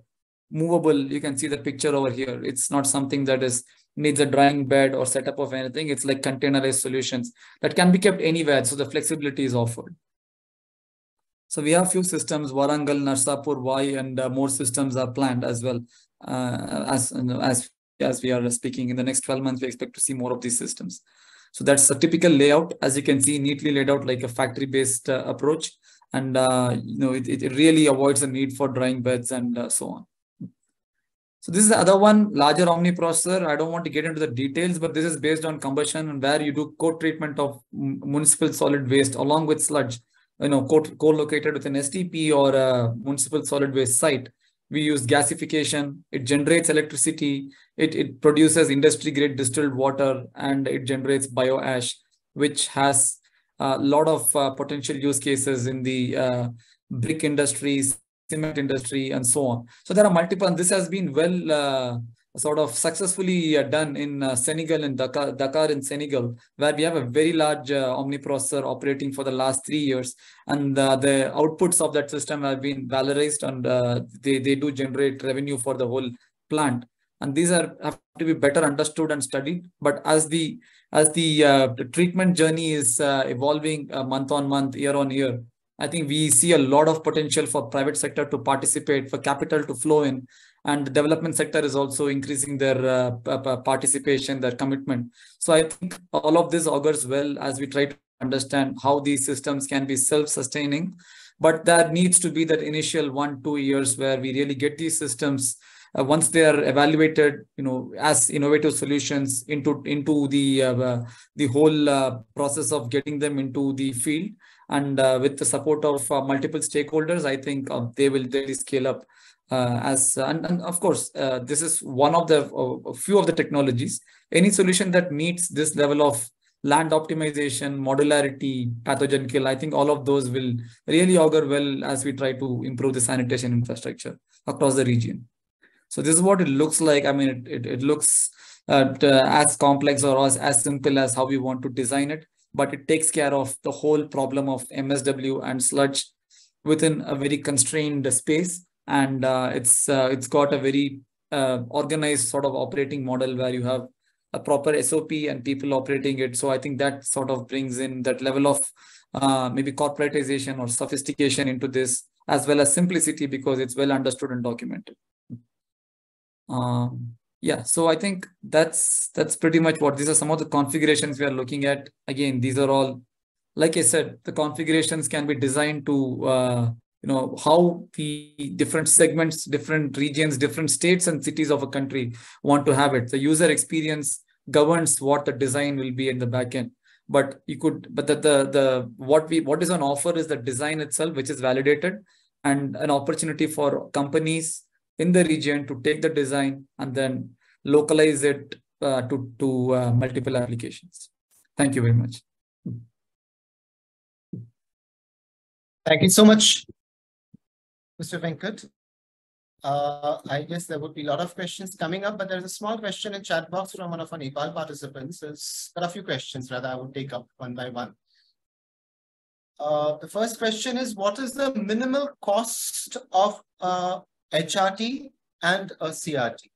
movable. You can see the picture over here. It's not something that is needs a drying bed or setup of anything. It's like containerized solutions that can be kept anywhere. So the flexibility is offered. So we have a few systems, Warangal, Narsapur, Y, and uh, more systems are planned as well. Uh, as, as, as we are speaking in the next 12 months, we expect to see more of these systems. So that's a typical layout, as you can see, neatly laid out like a factory-based uh, approach. And, uh, you know, it, it really avoids the need for drying beds and uh, so on. So this is the other one, larger Omni processor. I don't want to get into the details, but this is based on combustion and where you do co-treatment of municipal solid waste along with sludge, you know, co-located with an STP or a municipal solid waste site. We use gasification. It generates electricity. It, it produces industry grade distilled water and it generates bioash, which has a lot of uh, potential use cases in the uh, brick industries, cement industry, and so on. So there are multiple, and this has been well uh, sort of successfully uh, done in uh, Senegal and Dakar, Dakar in Senegal, where we have a very large uh, omniprocessor operating for the last three years. And uh, the outputs of that system have been valorized and uh, they, they do generate revenue for the whole plant. And these are have to be better understood and studied. But as the as the, the treatment journey is evolving month on month, year on year, I think we see a lot of potential for private sector to participate, for capital to flow in, and the development sector is also increasing their uh, participation, their commitment. So I think all of this augurs well as we try to understand how these systems can be self-sustaining, but there needs to be that initial one, two years where we really get these systems uh, once they are evaluated, you know, as innovative solutions into into the uh, the whole uh, process of getting them into the field, and uh, with the support of uh, multiple stakeholders, I think uh, they will really scale up. as and, and of course, this is one of the few of the technologies. Any solution that meets this level of land optimization, modularity, pathogen kill, I think all of those will really augur well as we try to improve the sanitation infrastructure across the region. So this is what it looks like. I mean, it, it, it looks uh, as complex or as, as simple as how we want to design it but it takes care of the whole problem of MSW and sludge within a very constrained space. And uh, it's uh, it's got a very uh, organized sort of operating model where you have a proper SOP and people operating it. So I think that sort of brings in that level of uh, maybe corporatization or sophistication into this, as well as simplicity because it's well understood and documented. Um, yeah, so I think that's that's pretty much what these are some of the configurations we are looking at. Again, these are all, like I said, the configurations can be designed to uh, you know how the different segments different regions different states and cities of a country want to have it the user experience governs what the design will be in the backend but you could but the, the the what we what is on offer is the design itself which is validated and an opportunity for companies in the region to take the design and then localize it uh, to to uh, multiple applications thank you very much thank you so much Mr. Venkat. Uh, I guess there would be a lot of questions coming up, but there's a small question in chat box from one of our Nepal participants. There's a few questions rather I would take up one by one. Uh, the first question is, what is the minimal cost of a HRT and a CRT?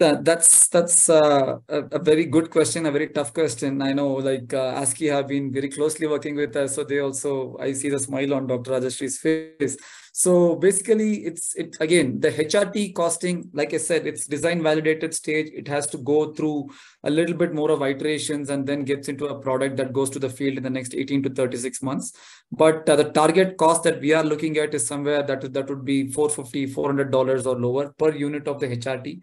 That, that's that's uh, a, a, very good question, a very tough question. I know, like uh, ASCI have been very closely working with us, so they also I see the smile on Dr. Rajeshree's face. So basically, it's it again the HRT costing. Like I said, it's design validated stage. It has to go through a little bit more of iterations and then gets into a product that goes to the field in the next 18 to 36 months. But uh, the target cost that we are looking at is somewhere that that would be 450 400 dollars or lower per unit of the HRT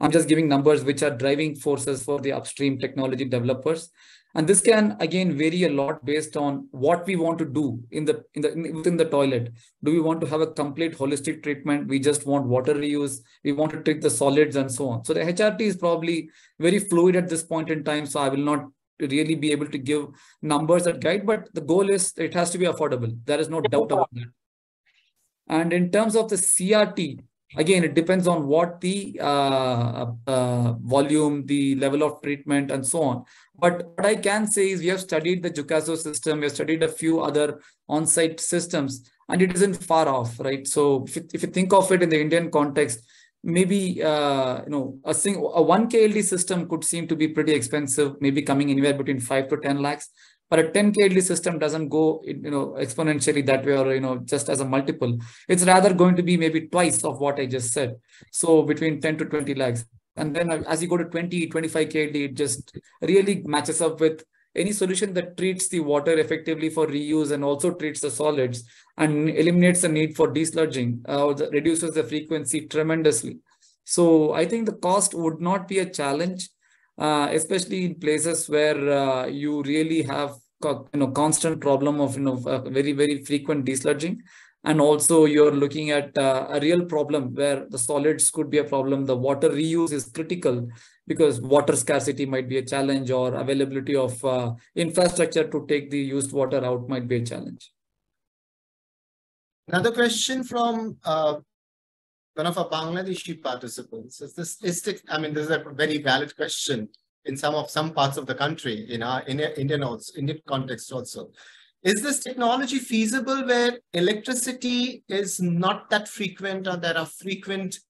I'm just giving numbers which are driving forces for the upstream technology developers. And this can again vary a lot based on what we want to do in the in the in, within the toilet. Do we want to have a complete holistic treatment? We just want water reuse. We want to treat the solids and so on. So the HRT is probably very fluid at this point in time. So I will not really be able to give numbers that guide, but the goal is it has to be affordable. There is no doubt about that. And in terms of the CRT, again it depends on what the uh, uh, volume the level of treatment and so on. But what i can say is we have studied the Johkasou system we have studied a few other on-site systems and it isn't far off right? So if you, if you think of it in the indian context maybe uh, you know a sing a 1 kld system could seem to be pretty expensive maybe coming anywhere between 5 to 10 lakhs but a 10 kDL system doesn't go, you know, exponentially that way or, you know, just as a multiple. It's rather going to be maybe twice of what I just said. So between 10 to 20 lakhs. And then as you go to 20, 25 kD, it just really matches up with any solution that treats the water effectively for reuse and also treats the solids and eliminates the need for desludging, uh, reduces the frequency tremendously. So I think the cost would not be a challenge uh, especially in places where uh, you really have you know constant problem of you know very very frequent desludging and also you're looking at uh, a real problem where the solids could be a problem. The water reuse is critical because water scarcity might be a challenge or availability of uh, infrastructure to take the used water out might be a challenge. Another question from uh, one of our Bangladeshi participants is this is it, I mean, this is a very valid question in some of some parts of the country, in our in Indian also, Indian context also. Is this technology feasible where electricity is not that frequent or there are frequent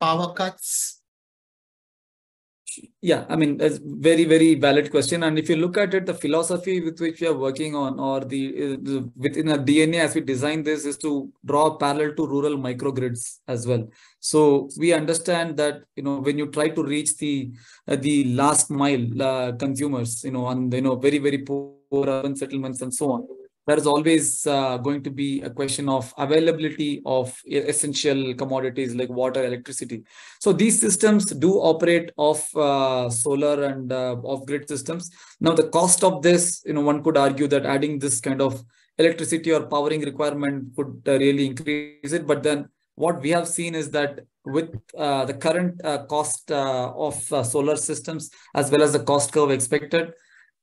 power cuts yeah i mean it's very very valid question. And if you look at it the philosophy with which we are working on or the, within a dna as we design this is to draw parallel to rural microgrids as well. So we understand that you know when you try to reach the uh, the last mile uh, consumers you know and you know very very poor urban settlements and so on there is always uh, going to be a question of availability of essential commodities like water, electricity. So these systems do operate off uh, solar and uh, off grid systems. Now the cost of this, you know, one could argue that adding this kind of electricity or powering requirement could uh, really increase it. But then what we have seen is that with uh, the current uh, cost of solar systems as well as the cost curve expected,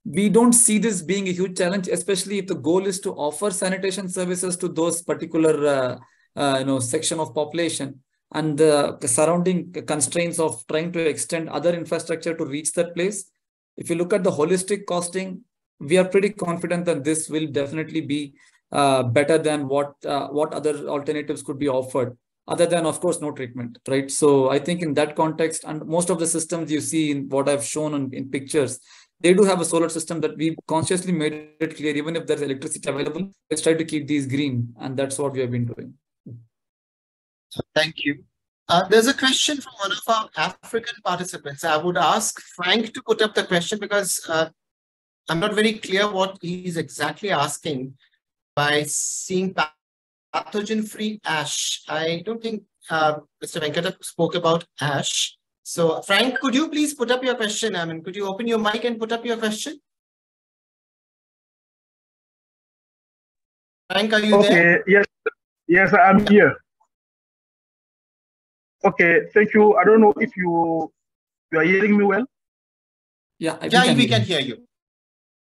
we don't see this being a huge challenge, especially if the goal is to offer sanitation services to those particular uh, uh, you know section of population and the surrounding constraints of trying to extend other infrastructure to reach that place. If you look at the holistic costing, we are pretty confident that this will definitely be uh, better than what uh, what other alternatives could be offered other than of course no treatment right so i think in that context and most of the systems you see in what i've shown in, in pictures they do have a solar system that we consciously made it clear even if there's electricity available let's try to keep these green and that's what we have been doing thank you uh, there's a question from one of our African participants. I would ask Frank to put up the question because uh, I'm not very clear what he's exactly asking by seeing pathogen-free ash. I don't think uh, Mr. Venkata spoke about ash. So Frank, could you please put up your question? I mean, could you open your mic and put up your question? Frank, are you okay, there? Okay, yes, yes, I'm here. Okay, thank you. I don't know if you you are hearing me well. Yeah, I yeah, we can hear you.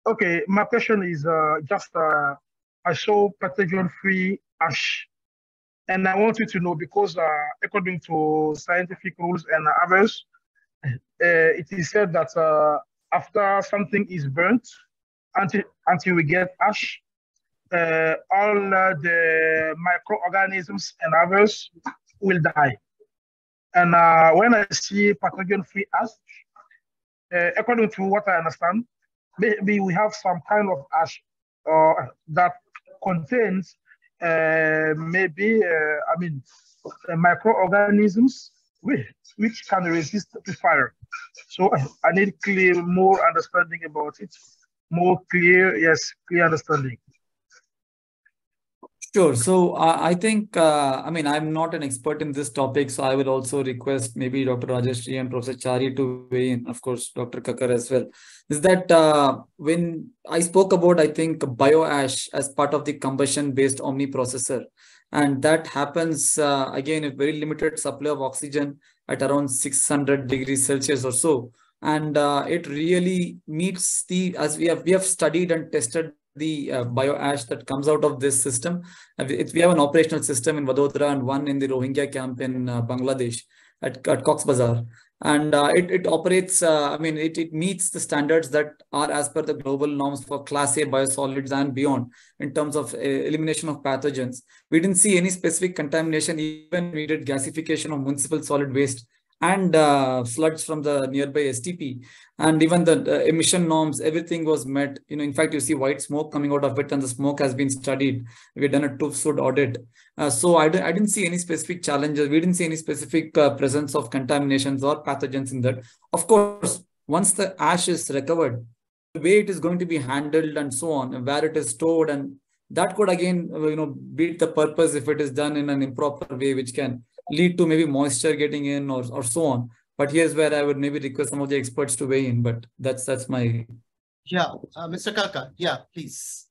Okay, my question is uh, just uh, I saw pathogen-free ash, and I want you to know because uh, according to scientific rules and others, uh, it is said that uh, after something is burnt, until until we get ash, uh, all the microorganisms and others will die. And uh, when I see pathogen-free ash, uh, according to what I understand, maybe we have some kind of ash uh, that contains uh, maybe, uh, I mean, uh, microorganisms which, which can resist to fire. So I need clear, more understanding about it, more clear, yes, clear understanding. Sure. So uh, I think, uh, I mean, I'm not an expert in this topic, so I will also request maybe Dr. Rajeshri and Professor Chari to weigh in, of course, Dr. Kakkar as well. Is that uh, when I spoke about, I think, bioash as part of the combustion-based Omni processor, and that happens, uh, again, a very limited supply of oxygen at around 600 degrees Celsius or so. And uh, it really meets the, as we have, we have studied and tested the uh, bioash that comes out of this system. It, we have an operational system in Vadodara and one in the Rohingya camp in uh, Bangladesh at, at Cox Bazar. And uh, it, it operates, uh, I mean, it, it meets the standards that are as per the global norms for class A biosolids and beyond in terms of uh, elimination of pathogens. We didn't see any specific contamination, even we did gasification of municipal solid waste and uh, floods from the nearby STP and even the uh, emission norms, everything was met. You know, in fact, you see white smoke coming out of it and the smoke has been studied. We've done a TÜV audit. Uh, so I, I didn't see any specific challenges. We didn't see any specific uh, presence of contaminations or pathogens in that. Of course, once the ash is recovered, the way it is going to be handled and so on, and where it is stored and that could again, you know, beat the purpose if it is done in an improper way, which can lead to maybe moisture getting in or, or so on. But here's where I would maybe request some of the experts to weigh in. But that's that's my yeah, uh, Mr. Kakkar, yeah, please.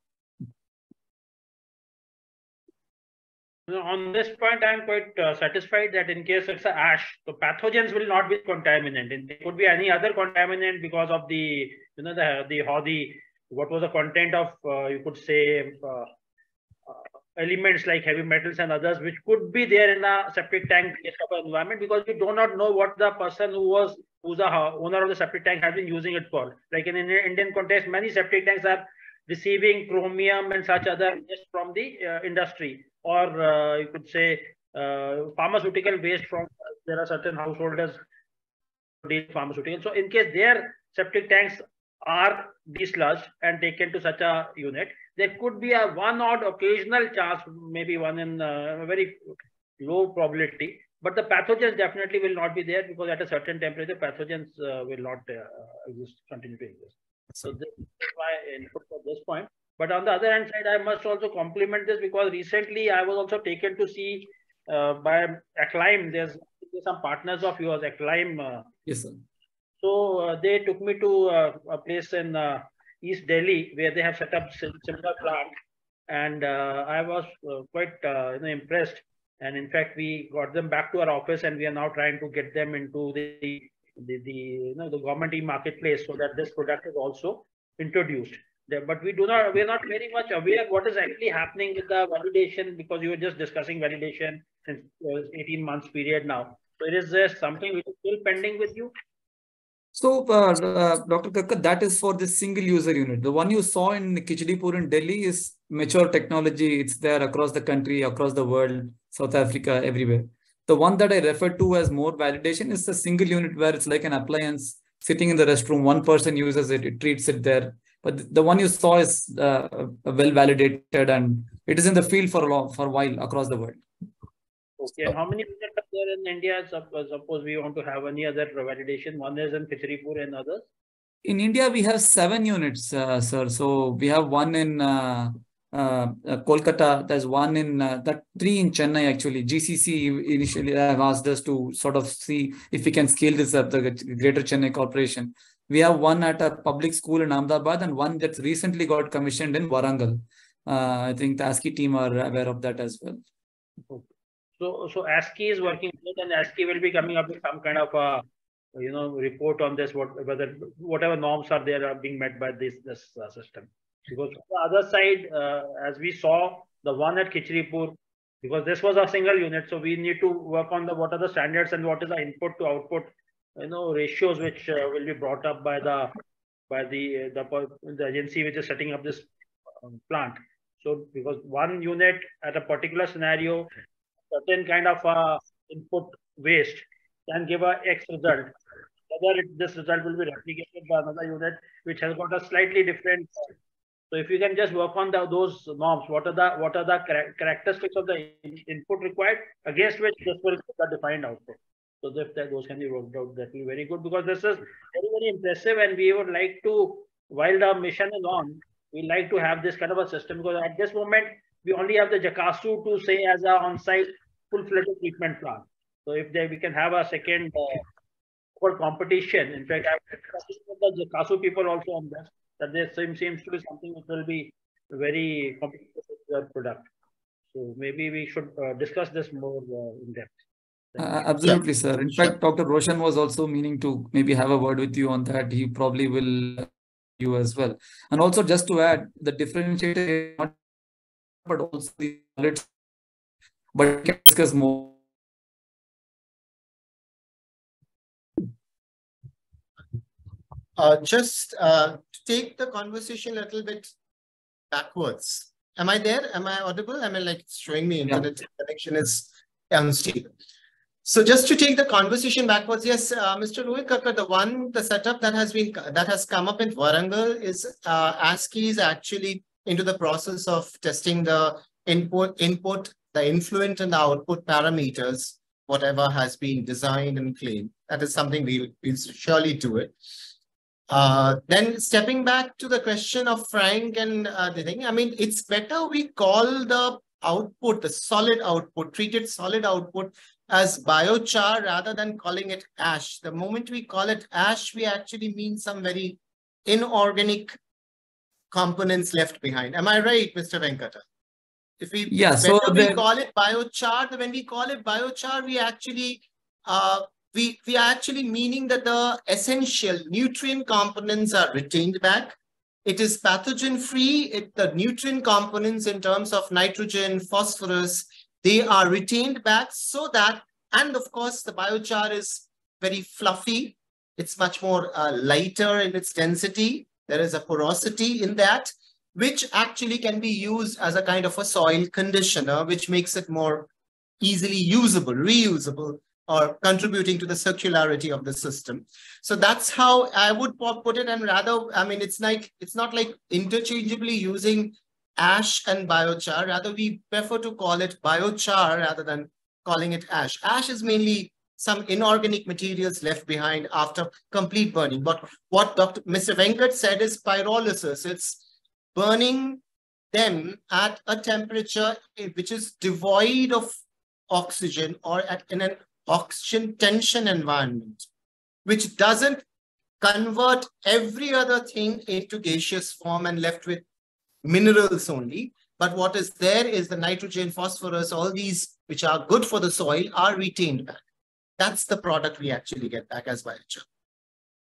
On this point, I'm quite uh, satisfied that in case it's a ash, the pathogens will not be contaminant. It could be any other contaminant because of the, you know, the the how the what was the content of uh, you could say uh, elements like heavy metals and others which could be there in a septic tank environment because we do not know what the person who was who's the owner of the septic tank has been using it for. Like in, in indian context many septic tanks are receiving chromium and such other waste from the uh, industry or uh, you could say uh, pharmaceutical waste from there are certain householders pharmaceutical. So in case their septic tanks are desludged and taken to such a unit there could be a one odd occasional chance, maybe one in uh, a very low probability, but the pathogens definitely will not be there because at a certain temperature, pathogens uh, will not uh, exist, continue to exist. So this is my input for this point. But on the other hand side, I must also compliment this because recently I was also taken to see uh, by Acclaim. There's, there's, some partners of yours, Acclaim. Uh, yes, sir. So uh, they took me to uh, a place in East Delhi, where they have set up similar plant. And uh, I was uh, quite uh, impressed. And in fact, we got them back to our office, and we are now trying to get them into the the, the you know the government e-marketplace so that this product is also introduced. But we do not we are not very much aware what is actually happening with the validation because you were just discussing validation since 18 months period now. So is there something which is still pending with you? So, uh, uh, Dr. Kakkar, that is for the single user unit. The one you saw in Khichadipur in Delhi is mature technology. It's there across the country, across the world, South Africa, everywhere. The one that I refer to as more validation is the single unit where it's like an appliance sitting in the restroom. One person uses it, it treats it there. But the one you saw is uh, well validated and it is in the field for a long, for a while across the world. Okay, and how many units are there in India? Suppose we want to have any other validation. One is in Khichadipur and others. In India, we have seven units, uh, sir. So we have one in uh, uh, Kolkata. There's one in uh, that three in Chennai actually. GCC initially have asked us to sort of see if we can scale this up. The Greater Chennai Corporation. We have one at a public school in Ahmedabad and one that's recently got commissioned in Warangal. Uh, I think the ASCI team are aware of that as well. Okay. So, so ASCI is working and ASCI will be coming up with some kind of a, you know, report on this, what, whether whatever norms are there are being met by this, this uh, system. Because on the other side, uh, as we saw, the one at Khichadipur, because this was a single unit, so we need to work on the what are the standards and what is the input to output, you know, ratios which uh, will be brought up by the by the the, the agency which is setting up this um, plant. So because one unit at a particular scenario certain kind of uh, input waste can give a X result. Whether it, this result will be replicated by another unit which has got a slightly different. So if you can just work on the, those norms, what are the what are the characteristics of the in, input required against which this will be the defined output. So if that, those can be worked out, that will be very good because this is very very impressive, and we would like to, while the mission is on, we like to have this kind of a system because at this moment we only have the Johkasou to say as a on-site full-fledged treatment plant. So if they, we can have a second uh, for competition, in fact, I've Johkasou people also on this, that there seems, seems to be something which will be very competitive product. So maybe we should uh, discuss this more uh, in depth. Uh, absolutely, sir. In fact, Dr. Roshan was also meaning to maybe have a word with you on that. He probably will you as well. And also just to add, the differentiator, but also the but we can discuss more. Uh, just uh, to take the conversation a little bit backwards. Am I there? Am I audible? I mean, like showing me internet yeah. connection is unstable. So just to take the conversation backwards, yes, uh, Mr. Rohit Kakkar, the one, the setup that has been, that has come up in Warangal is uh, ASCI is actually into the process of testing the input, input the influent and the output parameters, whatever has been designed and claimed. That is something we'll, we'll surely do it. Uh, then stepping back to the question of Frank and uh, the thing, I mean, it's better we call the output, the solid output, treated solid output as biochar rather than calling it ash. The moment we call it ash, we actually mean some very inorganic components left behind. Am I right, Mr. Venkata? If we yeah, so we call it biochar, when we call it biochar, we actually uh, we we are actually meaning that the essential nutrient components are retained back. It is pathogen free. It, the nutrient components in terms of nitrogen, phosphorus, they are retained back so that, and of course, the biochar is very fluffy. It's much more uh, lighter in its density. There is a porosity in that which actually can be used as a kind of a soil conditioner, which makes it more easily usable, reusable, or contributing to the circularity of the system. So that's how I would put it. And rather, I mean, it's like, it's not like interchangeably using ash and biochar. Rather, we prefer to call it biochar rather than calling it ash. Ash is mainly some inorganic materials left behind after complete burning. But what Dr. Mr. Venkat said is pyrolysis. It's burning them at a temperature which is devoid of oxygen or at, in an oxygen tension environment, which doesn't convert every other thing into gaseous form and left with minerals only. But what is there is the nitrogen, phosphorus, all these which are good for the soil are retained back. That's the product we actually get back as biochar.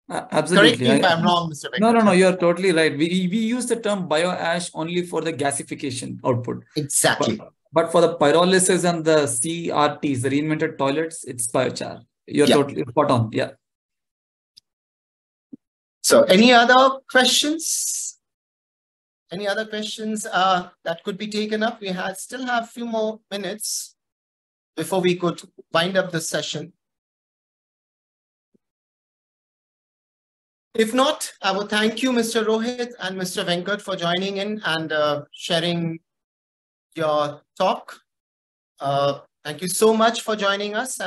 Uh, absolutely. Correct me if I'm wrong, Mr. No, no, no, you're totally right. We, we use the term bioash only for the gasification output. Exactly. But, but for the pyrolysis and the CRTs, the reinvented toilets, it's biochar. You're yeah. totally spot on. Yeah. So any other questions? Any other questions uh, that could be taken up? We had still have a few more minutes before we could wind up the session. If not, I will thank you, Mr. Rohit and Mr. Venkat for joining in and uh, sharing your talk. Uh, thank you so much for joining us.